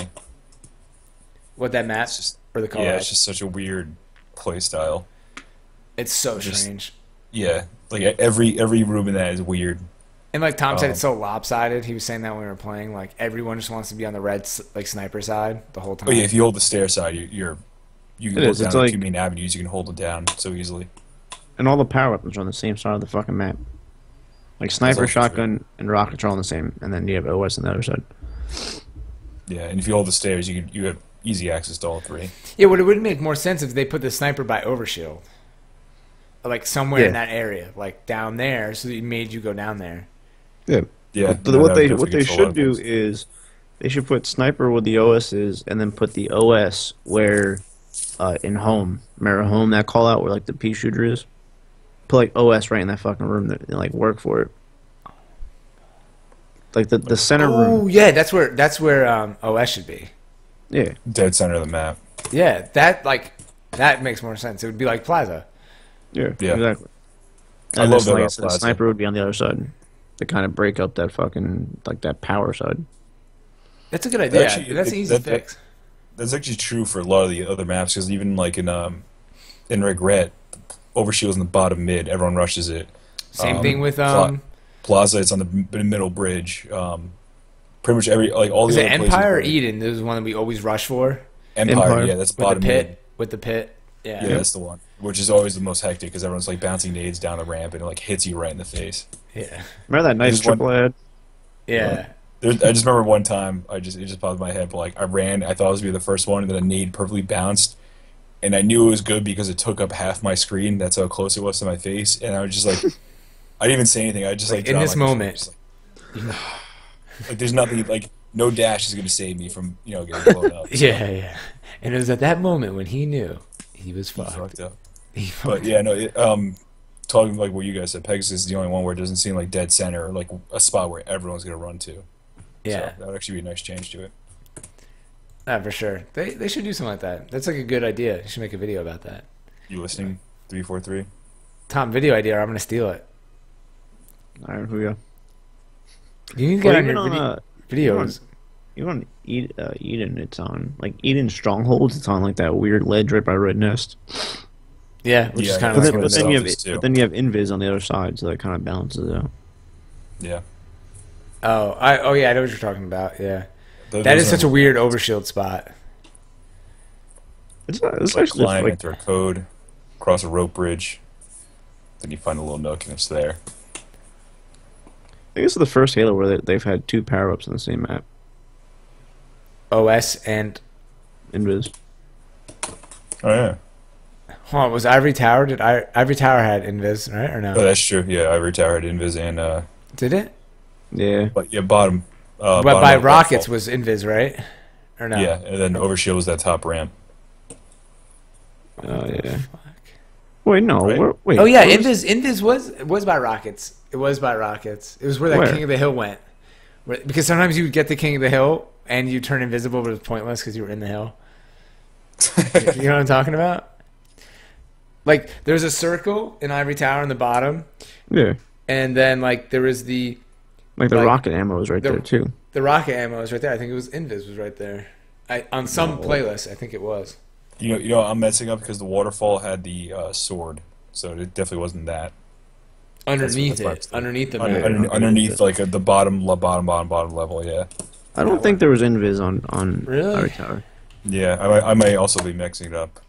What that map just or the call yeah, out. it's just such a weird play style. It's so just- strange. Yeah, like every every room in that is weird. And like Tom said, Um, it's so lopsided. He was saying that when we were playing, like everyone just wants to be on the red like sniper side the whole time. Oh yeah, if you hold the stair side, you, you're you can It look is, down the like- two main avenues. You can hold it down so easily. And all the power weapons are on the same side of the fucking map. Like sniper, also true. shotgun, and rockets are all on the same, and then you have OS on the other side. Yeah, and if you hold the stairs, you can, you have easy access to all three. yeah, but it would make more sense if they put the sniper by overshield, like somewhere in that area, like down there, so that it made you go down there. Yeah. Yeah, But no, what they what they definitely control a lot should do things. is they should put sniper where the OS is, and then put the OS where uh, in home. Remember home that call out where like the pea shooter is. Put like OS right in that fucking room that, and like work for it. Like the the center Oh room. Oh yeah, that's where that's where um, OS should be. Yeah. dead center of the map. Yeah, that like that makes more sense. It would be like Plaza. Yeah. Yeah. Exactly. I And love then, that like I about said, Plaza. sniper would be on the other side to kind of break up that fucking like that power side. That's a good idea. Actually, that's it- an easy that- that- fix. That's actually true for a lot of the other maps because even like in um in regret, overshield's in the bottom mid. Everyone rushes it. Same um, thing with um, Plaza, it's on the middle bridge. Um, pretty much every like all is the it other places Empire or Eden? This is one that we always rush for Empire, Empire. yeah, that's with the bottom pit. mid. With the pit. Yeah. Yeah, that's the one. Which is always the most hectic because everyone's like bouncing nades down a ramp and it like hits you right in the face. Yeah. Remember that nice There's one- triple ad? Yeah. There, I just remember one time I just it just popped in my head, but like I ran, I thought I was gonna be the first one, and then a nade perfectly bounced, and I knew it was good because it took up half my screen. That's how close it was to my face, and I was just like, *laughs* I didn't even say anything. I just like, Like, in this my moment. just like- *sighs* Like there's nothing like no dash is gonna save me from you know getting blown up. *laughs* Yeah, yeah. And it was at that moment when he knew he was He fucked. fucked up. He But yeah, no. It, um, talking like what you guys said, Pegasus is the only one where it doesn't seem like dead center like a spot where everyone's gonna run to. yeah, so that would actually be a nice change to it. nah, for sure. They they should do something like that. That's like a good idea. You should make a video about that. You listening? Three four three. Tom, video idea. Or I'm gonna steal it. All right, here we go. You need to get Well, on your on, video, uh, videos. Even on Ed, uh, Eden, it's on like Eden Strongholds. It's on like that weird ledge right by Red Nest. Yeah, which is kind of that's then, like but then you have sells too. but then you have Invis on the other side, so that kind of balances it out. Yeah. oh, I oh yeah, I know what you're talking about. Yeah, Th- that those is such a weird overshield spot. It's, not, it's like actually climb like, enter a code, cross a rope bridge, then you find a little nook and it's there. I guess it's the first Halo where they, they've had two power ups on the same map. OS and Invis. Oh yeah. hold on, was Ivory Tower? Did I Ivory Tower had Invis right or no? Oh, that's true. Yeah, Ivory Tower had Invis and uh, Did it? Yeah. but yeah, bottom. Uh, but bottom by Rockets was Invis right? Or no? Yeah, and then Overshield was that top ramp. Oh yeah. Wait, no. Right. Where, wait. Oh yeah, Invis Invis was was by Rockets. It was by Rockets. It was where that Where? King of the Hill went. Where, because sometimes you would get the King of the Hill and you turn invisible, but it was pointless because you were in the hill. *laughs* you know what I'm talking about? Like there's a circle in Ivory Tower in the bottom, Yeah. and then like there was the Like the Like, rocket ammo is right the- there too. the rocket ammo is right there. I think it was Invis was right there. I, on some No. playlist, I think it was. You know, you know, I'm messing up because the waterfall had the uh, sword, so it definitely wasn't that. Underneath that's what it, underneath the Under, under, underneath underneath, like uh, the bottom, bottom, bottom, bottom level. Yeah, I don't think there was Invis on on Really? Ivory Tower. yeah. I might, I may also be mixing it up.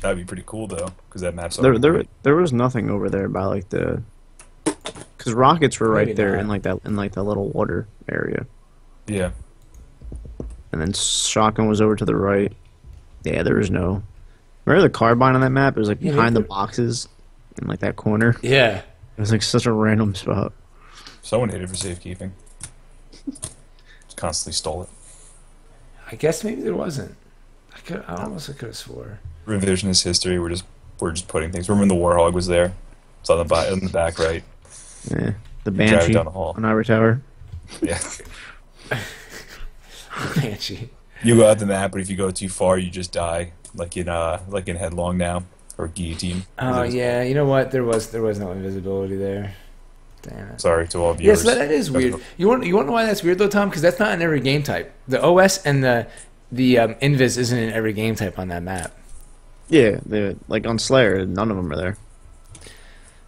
That'd be pretty cool though, because that map's There, there, great. there was nothing over there by like the, because rockets were right Maybe there not. in like that in like that little water area, Yeah, and then shotgun was over to the right. Yeah, there was no. Remember the carbine on that map? It was like Yeah, behind the boxes, in like that corner. Yeah, It was like such a random spot. someone hid it for safekeeping. Just constantly stole it. I guess maybe there wasn't. I could, I almost could have swore. Revisionist history. We're just, we're just putting things. Remember when the Warthog was there? It's on the back, in the back right. Yeah, the You drive banshee down the hall. on Ivory Tower. Yeah. *laughs* Banshee. You go out the map, but if you go too far, you just die. Like in uh, like in Headlong now or Guillotine. Oh yeah, you know what? There was there was no invisibility there. Damn it. Sorry to all Yes, viewers. that is weird. You want you want to know why that's weird though, Tom? Because that's not in every game type. The OS and the the um, Invis isn't in every game type on that map. Yeah, the like on Slayer, none of them are there.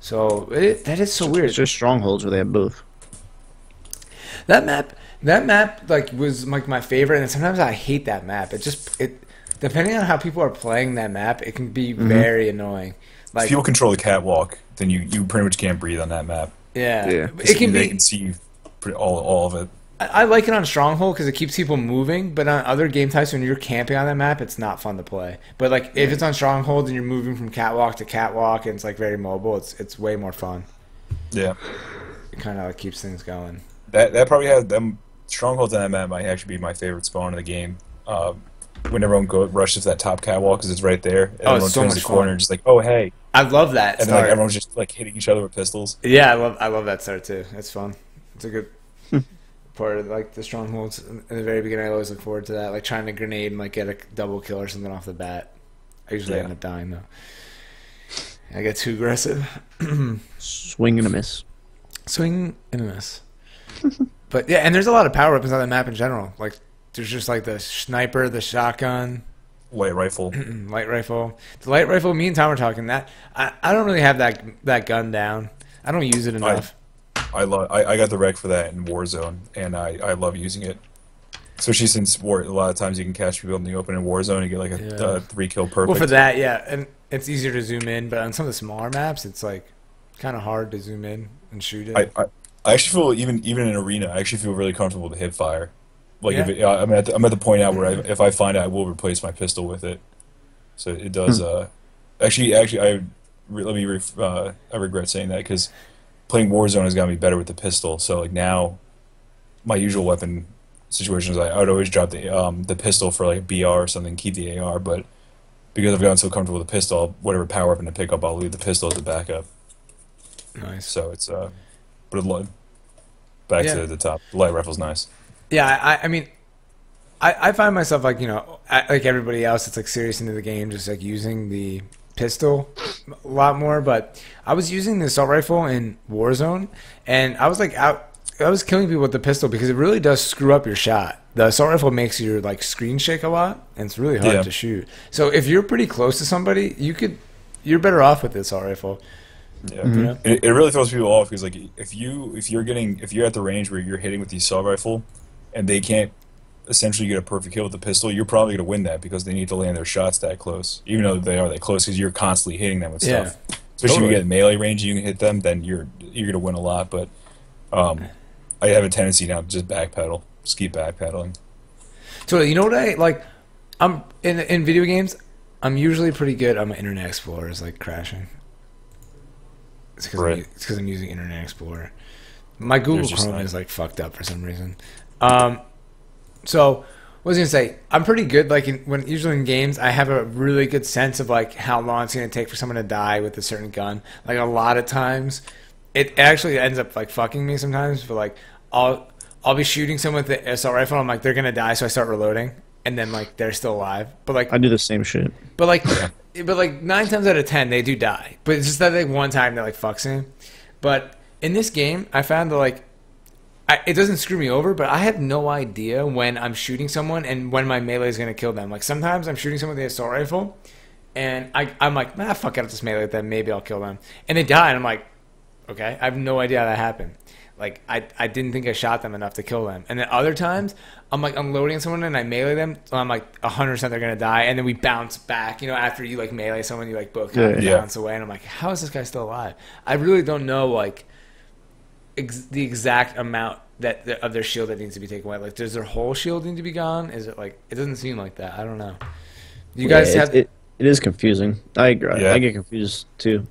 So it, that is so weird. It's just strongholds where they have both. That map, that map, like was like my favorite, and sometimes I hate that map. It just it, depending on how people are playing that map, it can be very annoying. Like if you control the catwalk, then you, you pretty much can't breathe on that map. Yeah, Yeah. it can they be. can see pretty, all all of it. I, I like it on Stronghold because it keeps people moving, but on other game types, when you're camping on that map, it's not fun to play. But like if it's on Stronghold and you're moving from catwalk to catwalk and it's like very mobile, it's it's way more fun. Yeah, It kind of like keeps things going. that that probably has them strongholds on that map might actually be my favorite spawn in the game. Um, when everyone go rushes that top catwalk because it's right there, and Oh, everyone so turns much the corner, fun. just like oh hey, I love that. and then like everyone's just like hitting each other with pistols. Yeah, I love I love that start too. It's fun. It's a good hmm. part of like the strongholds in in the very beginning. I always look forward to that, like trying to grenade and like get a double kill or something off the bat. I usually Yeah. end up dying though. I get too aggressive. *clears throat* Swing and a miss. Swing and a miss. *laughs* but yeah, and there's a lot of power weapons on the map in general. Like there's just like the sniper, the shotgun, Light rifle. *clears throat* light rifle. The light rifle. Me and Tom are talking that. I, I don't really have that that gun down. I don't use it enough. I love. I, I got the REQ for that in Warzone, and I, I love using it. Especially since war, a lot of times you can catch people in the open in Warzone and get like a Yeah. uh, three kill perfect. Well, for that, yeah, and it's easier to zoom in, but on some of the smaller maps, it's like kind of hard to zoom in and shoot it. I, I, I actually feel even even in arena, I actually feel really comfortable with hip fire. Like if it, I'm at the, I'm at the point now where I, if I find it, I will replace my pistol with it. So it does. Uh, actually, actually, I re, let me ref, uh, I regret saying that because playing Warzone has got me better with the pistol. So like now, my usual weapon situations, I, I would always drop the um, the pistol for like BR or something, keep the AR. But because I've gotten so comfortable with the pistol, whatever power weapon to pick up, I'll leave the pistol as a backup. Nice. So it's uh, but it, back Yeah. to the top. The light rifle's nice. Yeah, I, I mean, I, I find myself like you know, I, like everybody else that's like serious into the game, just like using the pistol a lot more. But I was using the assault rifle in Warzone, and I was like out. I was killing people with the pistol because it really does screw up your shot. The assault rifle makes your like screen shake a lot, and it's really hard Yeah. to shoot. So if you're pretty close to somebody, you could, you're better off with the assault rifle. Yeah, You know? it, it really throws people off because like if you if you're getting if you're at the range where you're hitting with the assault rifle, and they can't essentially get a perfect kill with the pistol, you're probably gonna win that because they need to land their shots that close, even though they are that close because you're constantly hitting them with Yeah. stuff. Especially Totally. if you get melee range, and you can hit them, then you're you're gonna win a lot. But um, I have a tendency now to just backpedal, just keep backpedaling. So you know what I like? I'm in in video games. I'm usually pretty good. on my Internet Explorer is like crashing. It's because Right. I'm, I'm using Internet Explorer. My Google Chrome like- is like fucked up for some reason. Um, so what was I gonna say? I'm pretty good. Like in, when usually in games, I have a really good sense of like how long it's gonna take for someone to die with a certain gun. Like a lot of times, it actually ends up like fucking me sometimes. But like I'll I'll be shooting someone with the assault rifle. I'm like they're gonna die, so I start reloading, and then like they're still alive. But like I do the same shit. but like, but like nine times out of ten, they do die. But it's just that like one time that like fucks me. But in this game, I found that like, I, it doesn't screw me over. But I have no idea when I'm shooting someone and when my melee is gonna kill them. Like sometimes I'm shooting someone with the assault rifle, and I I'm like, nah, fuck it, I'll just melee them. Maybe I'll kill them. And they die, and I'm like, okay, I have no idea how that happened. Like I, I didn't think I shot them enough to kill them. And then other times I'm like unloading someone and I melee them, so I'm like hundred percent they're gonna die. And then we bounce back. You know, after you like melee someone, you like both kind of Yeah. Yeah. bounce away. And I'm like, how is this guy still alive? I really don't know like ex- the exact amount that of their shield that needs to be taken away. Like, does their whole shield need to be gone? Is it like it doesn't seem like that? I don't know. You guys Yeah, have it, it, it is confusing. I agree. Yeah. I get confused too.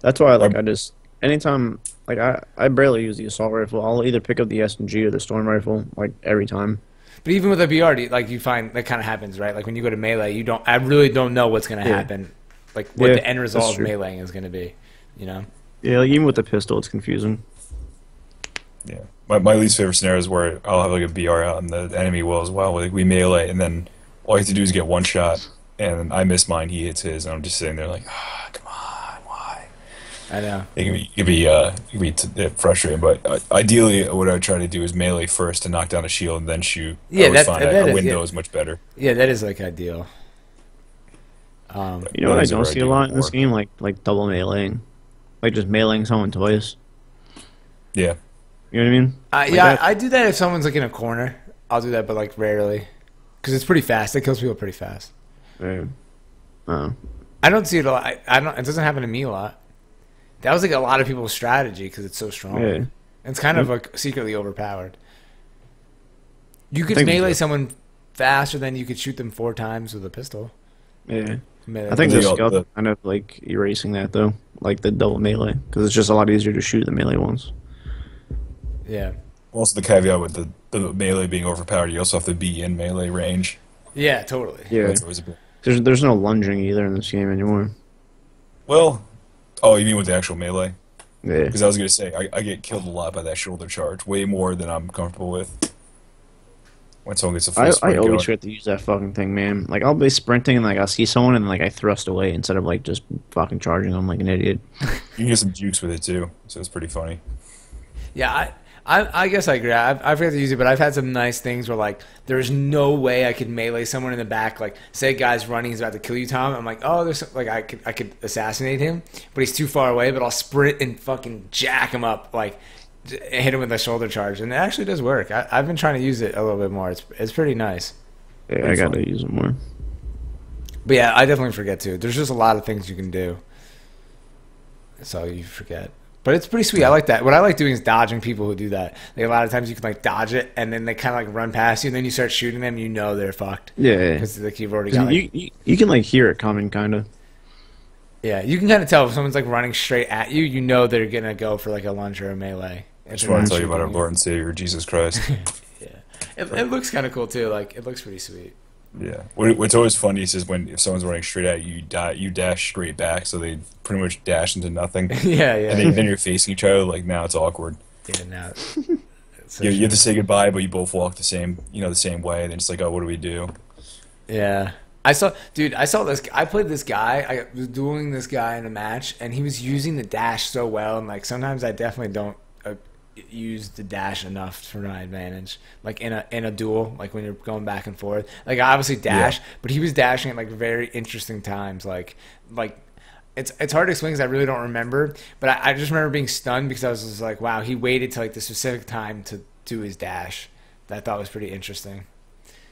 That's why like I just anytime like I I barely use the assault rifle. I'll either pick up the SMG or the storm rifle like every time. But even with a BR, like you find that kind of happens, right? Like when you go to melee, you don't. I really don't know what's going to Yeah. happen, like what Yeah, the end result of meleeing is going to be. You know? Yeah, like even with the pistol, it's confusing. Yeah, my, my least favorite scenario is where I'll have like a BR out and the enemy will as well. Like we melee, and then all you have to do is get one shot, and I miss mine, he hits his, and I'm just sitting there like, ah, come on, why? I know. It can be, it can be, uh, it can be t- frustrating, but uh, ideally, what I would try to do is melee first to knock down a shield and then shoot. Yeah, I always that- find that a, a is- window yeah. is much better. Yeah, that is like ideal. Um, You know what I don't see a lot in this game, like like double meleeing, like just meleeing someone twice. Yeah, You know what I mean? I, Like yeah, that- I, I do that if someone's like in a corner. I'll do that, but like rarely, because it's pretty fast. It kills people pretty fast. Yeah. Uh, I don't see it a lot. I, I don't. It doesn't happen to me a lot. That was like a lot of people's strategy because it's so strong. yeah. It's kind of like secretly overpowered. You could think- melee someone faster than you could shoot them four times with a pistol. Yeah. Melee. I think The- the the- scout kind of like erasing that though, like the double melee, because it's just a lot easier to shoot the melee ones. Yeah, also the caveat with the, the melee being overpowered, you also have to be in melee range. yeah, totally. Yeah. That's always a bit. There's there's no lunging either in this game anymore. Well, oh, you mean with the actual melee? Yeah. Because I was gonna say I, I get killed a lot by that shoulder charge, way more than I'm comfortable with. When someone gets a full I, I always going. forget to use that fucking thing, man. Like I'll be sprinting and like I'll see someone and like I thrust away instead of like just fucking charging them like an idiot. You can get some jukes with it too, so it's pretty funny. Yeah, I, I, I guess I agree. I've, I forget to use it, but I've had some nice things where like there's no way I could melee someone in the back. Like, say a guy's running, he's about to kill you, Tom. I'm like, oh, there's some- like I could I could assassinate him, but he's too far away. But I'll sprint and fucking jack him up, like hit him with a shoulder charge, and it actually does work. I, I've been trying to use it a little bit more. It's it's pretty nice. Yeah, I gotta fun. use it more. But yeah, I definitely forget to. There's just a lot of things you can do. So you forget. But it's pretty sweet. I like that. What I like doing is dodging people who do that. Like a lot of times you can like dodge it and then they kind of like run past you and then you start shooting them. You know they're fucked Yeah, yeah. because like you've already got. Like, you, you you can like hear it coming, kind of. yeah, you can kind of tell if someone's like running straight at you. You know they're gonna go for like a lunge or a melee I just want to tell you about our Lord and Savior Jesus Christ. *laughs* Yeah, it, it looks kind of cool too. Like it looks pretty sweet. Yeah. What's always funny is when if someone's running straight at you, you, die, you dash straight back, so they pretty much dash into nothing. *laughs* yeah, yeah. And then, then you're facing each other. Like now it's awkward. yeah, now. *laughs* so You, you have to say goodbye, but you both walk the same, you know, the same way. And then it's like, oh, what do we do? Yeah. I saw, dude. I saw this. I played this guy. I was dueling this guy in a match, and he was using the dash so well. And like sometimes I definitely don't use the dash enough for my advantage. Like in a in a duel, like when you're going back and forth. Like obviously dash, Yeah. but he was dashing at like very interesting times. Like like. It's, it's hard to explain because I really don't remember, but I, I just remember being stunned because I was just like, wow, he waited till like the specific time to do his dash. That I thought was pretty interesting.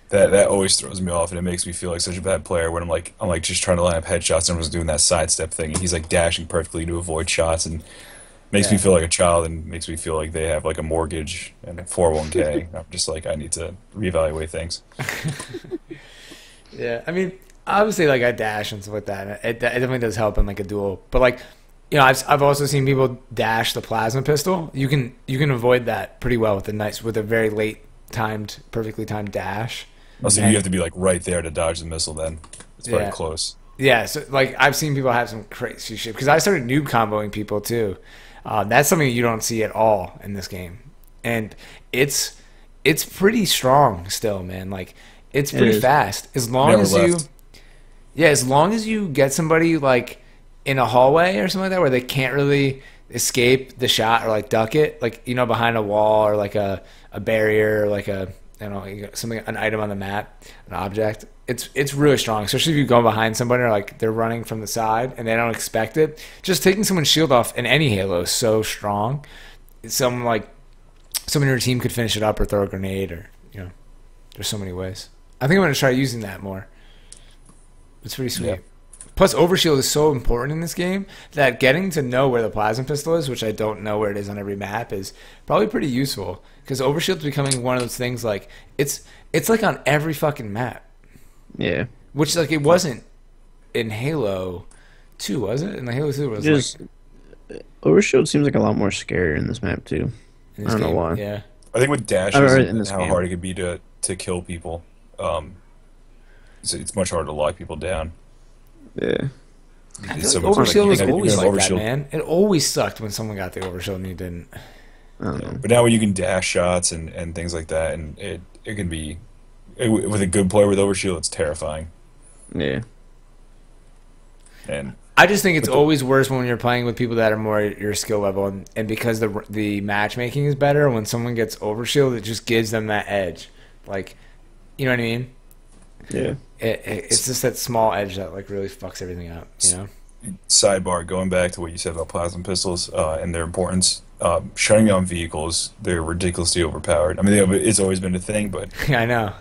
That that always throws me off, and it makes me feel like such a bad player when I'm like I'm like just trying to line up headshots, and everyone's doing that sidestep thing, and he's like dashing perfectly to avoid shots, and makes me feel like a child, and makes me feel like they have like a mortgage and a 401k. *laughs* I'm just like I need to reevaluate things. *laughs* Yeah, I mean, obviously, like I dash and stuff like that. It, it definitely does help in like a duel. But like, you know, I've I've also seen people dash the plasma pistol. You can you can avoid that pretty well with a nice with a very late timed, perfectly timed dash. Oh, also, Yeah. you have to be like right there to dodge the missile. Then it's very Yeah. close. Yeah, so like I've seen people have some crazy shit because I started noob comboing people too. Uh, that's something you don't see at all in this game, and it's it's pretty strong still, man. Like it's pretty is. fast as long Never as left. you. Yeah, as long as you get somebody like in a hallway or something like that where they can't really escape the shot or like duck it, like you know behind a wall or like a, a barrier or like a you know something an item on the map, an object. It's it's really strong, especially if you go behind somebody or like they're running from the side and they don't expect it. Just taking someone's shield off in any Halo is so strong. Some like someone in your team could finish it up or throw a grenade or you know, there's so many ways. I think I'm gonna try using that more. It's pretty sweet. Yeah. Plus, overshield is so important in this game that getting to know where the plasma pistol is, which I don't know where it is on every map, is probably pretty useful. Because overshield's becoming one of those things like it's it's like on every fucking map, Yeah. which like it wasn't in Halo Two, was it? In the Halo Two, it was Just like Overshield seems like a lot more scarier in this map too. this I don't know why. Yeah, I think with dashes and how game. hard it could be to to kill people, um, it's, it's much harder to lock people down. Yeah. I It's feel so like much- overshield you was can- always like have that, man. It always sucked when someone got the overshield and you didn't. I don't know. But now when you can dash shots and, and things like that, and it it can be it, with a good player with overshield, it's terrifying. Yeah. And I just think it's But the- always worse when you're playing with people that are more at your skill level, and, and because the the matchmaking is better, when someone gets overshield, it just gives them that edge. Like, you know what I mean? Yeah. It, it, it's just that small edge that like really fucks everything up. You know? sidebar, going back to what you said about plasma pistols uh, and their importance, um, shutting down vehicles, they're ridiculously overpowered. I mean, they, it's always been a thing, but *laughs* I know.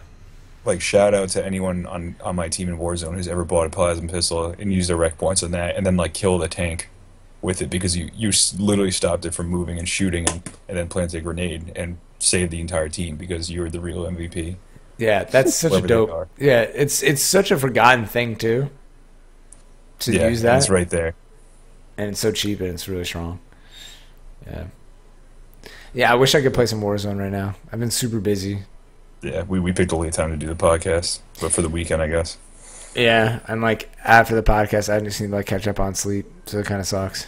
Like shout out to anyone on on my team in Warzone who's ever bought a plasma pistol and used their REQ points on that, and then like kill the tank with it because you you literally stopped it from moving and shooting, and, and then planted a grenade and saved the entire team because you were the real MVP. Yeah, that's such a dope. Yeah, it's it's such a forgotten thing too. To yeah, use that, it's right there. and it's so cheap and it's really strong. Yeah. Yeah, I wish I could play some Warzone right now. I've been super busy. Yeah, we, we picked a late time to do the podcast, but for the weekend, I guess. Yeah, and like after the podcast, I just need to like catch up on sleep, so it kind of sucks.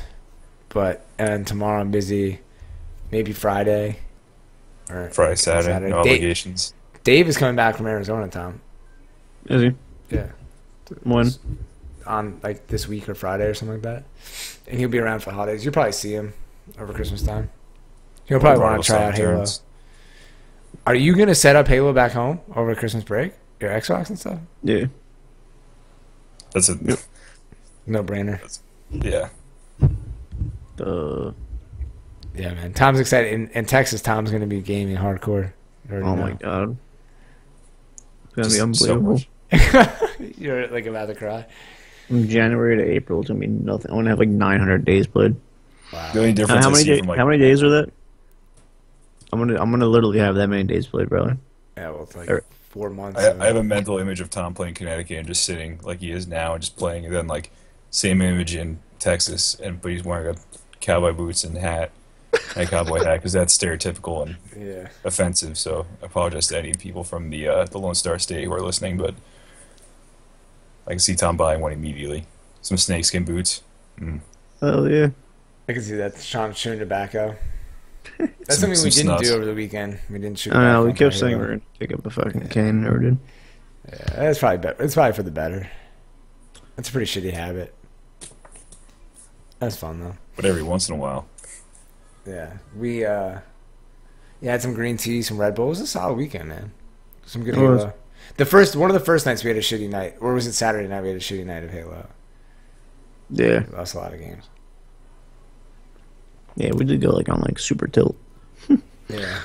But and tomorrow I'm busy, maybe Friday. Or Friday, Saturday, Saturday. no Dave- obligations. Dave is coming back from Arizona, Tom. Is he? Yeah, When? on like this week or Friday or something like that, and he'll be around for the holidays. You'll probably see him over Christmas time. He'll probably want to try out Halo. Turns. Are you gonna set up Halo back home over Christmas break? Your Xbox and stuff? Yeah. That's a No brainer. yeah. The Yeah, man. Tom's excited. In, in Texas, Tom's gonna be gaming hardcore. You already oh know. my god. It's gonna Just be unbelievable. much. *laughs* You're like about to cry. From January to April, it's gonna be nothing. I want to have like 900 days played. Wow. The only Uh, difference how many see days? from like how many days are that? I'm gonna I'm gonna literally have that many days played, brother. Yeah, well, it's like Or- four months. I, I have a mental image of Tom playing Connecticut and just sitting like he is now and just playing, and then like same image in Texas, and but he's wearing a cowboy boots and hat, a cowboy hat because that's stereotypical and Yeah. offensive. So I apologize to any people from the uh, the Lone Star State who are listening, but I can see Tom buying one immediately. Some snakeskin boots. Mm. Hell yeah. I can see that. Sean chewing tobacco. That's Some- something we some didn't snuts. do over the weekend. We didn't shoot. I know, we kept saying we are gonna pick up a fucking can, never did. Yeah, that's probably better. It's probably for the better. That's a pretty shitty habit. That's fun though. But every once in a while, Yeah, we uh, yeah had some green tea, some Red Bull. It was a solid weekend, man. Some good It was. Halo. The first one of the first nights we had a shitty night, or was it Saturday night? We had a shitty night of Halo. Yeah. We lost a lot of games. Yeah, we did go like on like super tilt. *laughs* Yeah.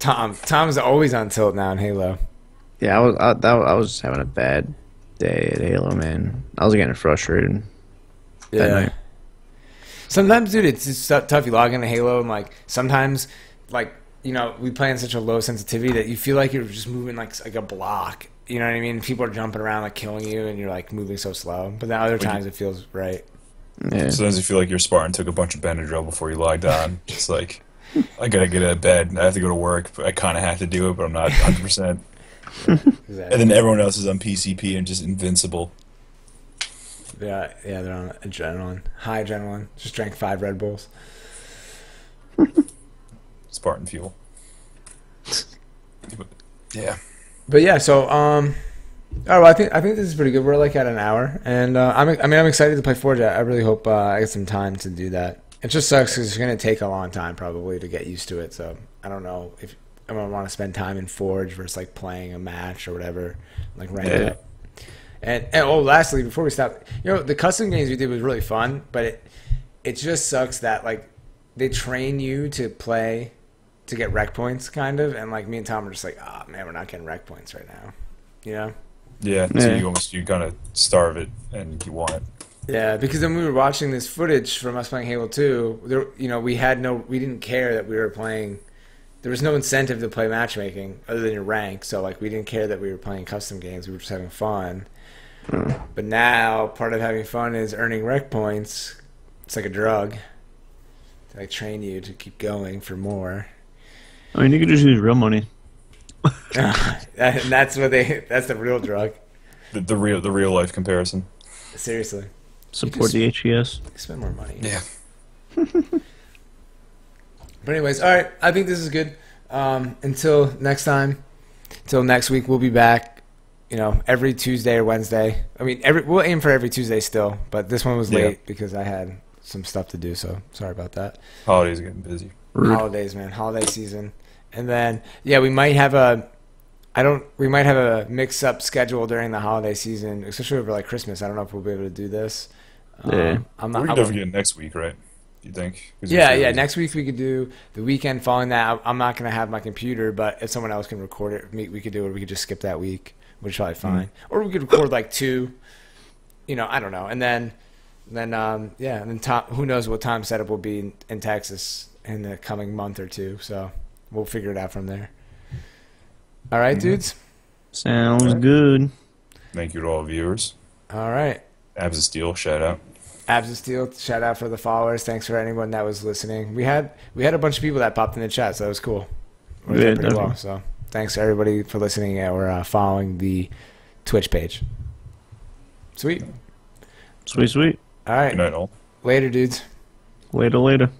Tom Tom's always on tilt now in Halo. Yeah, I was I, that, I was having a bad day at Halo, man. I was getting frustrated. night. Sometimes, dude, it's just tou- tough. You log into Halo and like sometimes, like you know, we play in such a low sensitivity that you feel like you're just moving like like a block. You know what I mean? People are jumping around like killing you, and you're like moving so slow. But then other times it feels right. Yeah. sometimes you feel like your Spartan took a bunch of Benadryl before you logged on. *laughs* Just like I gotta get out of bed. I have to go to work, but I kind of have to do it, but I'm not 100. percent And then everyone else is on PCP and just invincible. Yeah, yeah, they're on adrenaline, high adrenaline. Just drank five Red Bulls. *laughs* Spartan fuel. *laughs* Yeah. But yeah, so um, oh, well, I think I think this is pretty good. We're like at an hour, and uh, I'm I mean I'm excited to play Forge. I really hope uh, I get some time to do that. It just sucks because it's going to take a long time probably to get used to it. So I don't know if I'm gonna want to spend time in Forge versus like playing a match or whatever, like rank Yeah. up. And, and oh, lastly, before we stop, you know the custom games we did was really fun, but it it just sucks that like they train you to play to get REQ points, kind of, and like me and Tom are just like, ah, man, we're not getting REQ points right now, you know? Yeah. So Yeah. you almost you kind of starve it and you want it. Yeah, because then we were watching this footage from us playing Halo 2. There, you know, we had no, we didn't care that we were playing. There was no incentive to play matchmaking other than your rank. So like, we didn't care that we were playing custom games. We were just having fun. Hmm. But now, part of having fun is earning REQ points. It's like a drug. They like train you to keep going for more. I mean, you could just use real money. And that's what they. That's the real drug. The, the real the real life comparison. Seriously, Support the HES. spend more money. Yeah. *laughs* But anyways, all right. I think this is good. Um, until next time, until next week, we'll be back. You know, every Tuesday or Wednesday. I mean, every we'll aim for every Tuesday still, but this one was Yeah. late because I had some stuff to do. So sorry about that. Holidays are getting busy. Rude. Holidays, man. Holiday season, and then yeah, we might have a. I don't. We might have a mix-up schedule during the holiday season, especially over like Christmas. I don't know if we'll be able to do this. Um, Yeah. I'm We not. can I definitely get it next week, right? You think? Yeah, it's- yeah. Next week we could do the weekend following that. I- I'm not gonna have my computer, but if someone else can record it, we could do it. We could just skip that week, which is probably fine. Or we could record like two. You know, I don't know, and then, then um, yeah, and then Tom, who knows what time setup will be in, in Texas in the coming month or two. So we'll figure it out from there. All right, Mhm. dudes. Sounds good. Thank you to all viewers. All right. Abs of Steel, shout out. Abs of Steel, shout out for the followers. Thanks for anyone that was listening. We had we had a bunch of people that popped in the chat, so that was cool. Worked Yeah, out pretty well. So thanks to everybody for listening or uh, following the Twitch page. Sweet. Sweet, sweet. All right. Good night, all. Later, dudes. Later, later.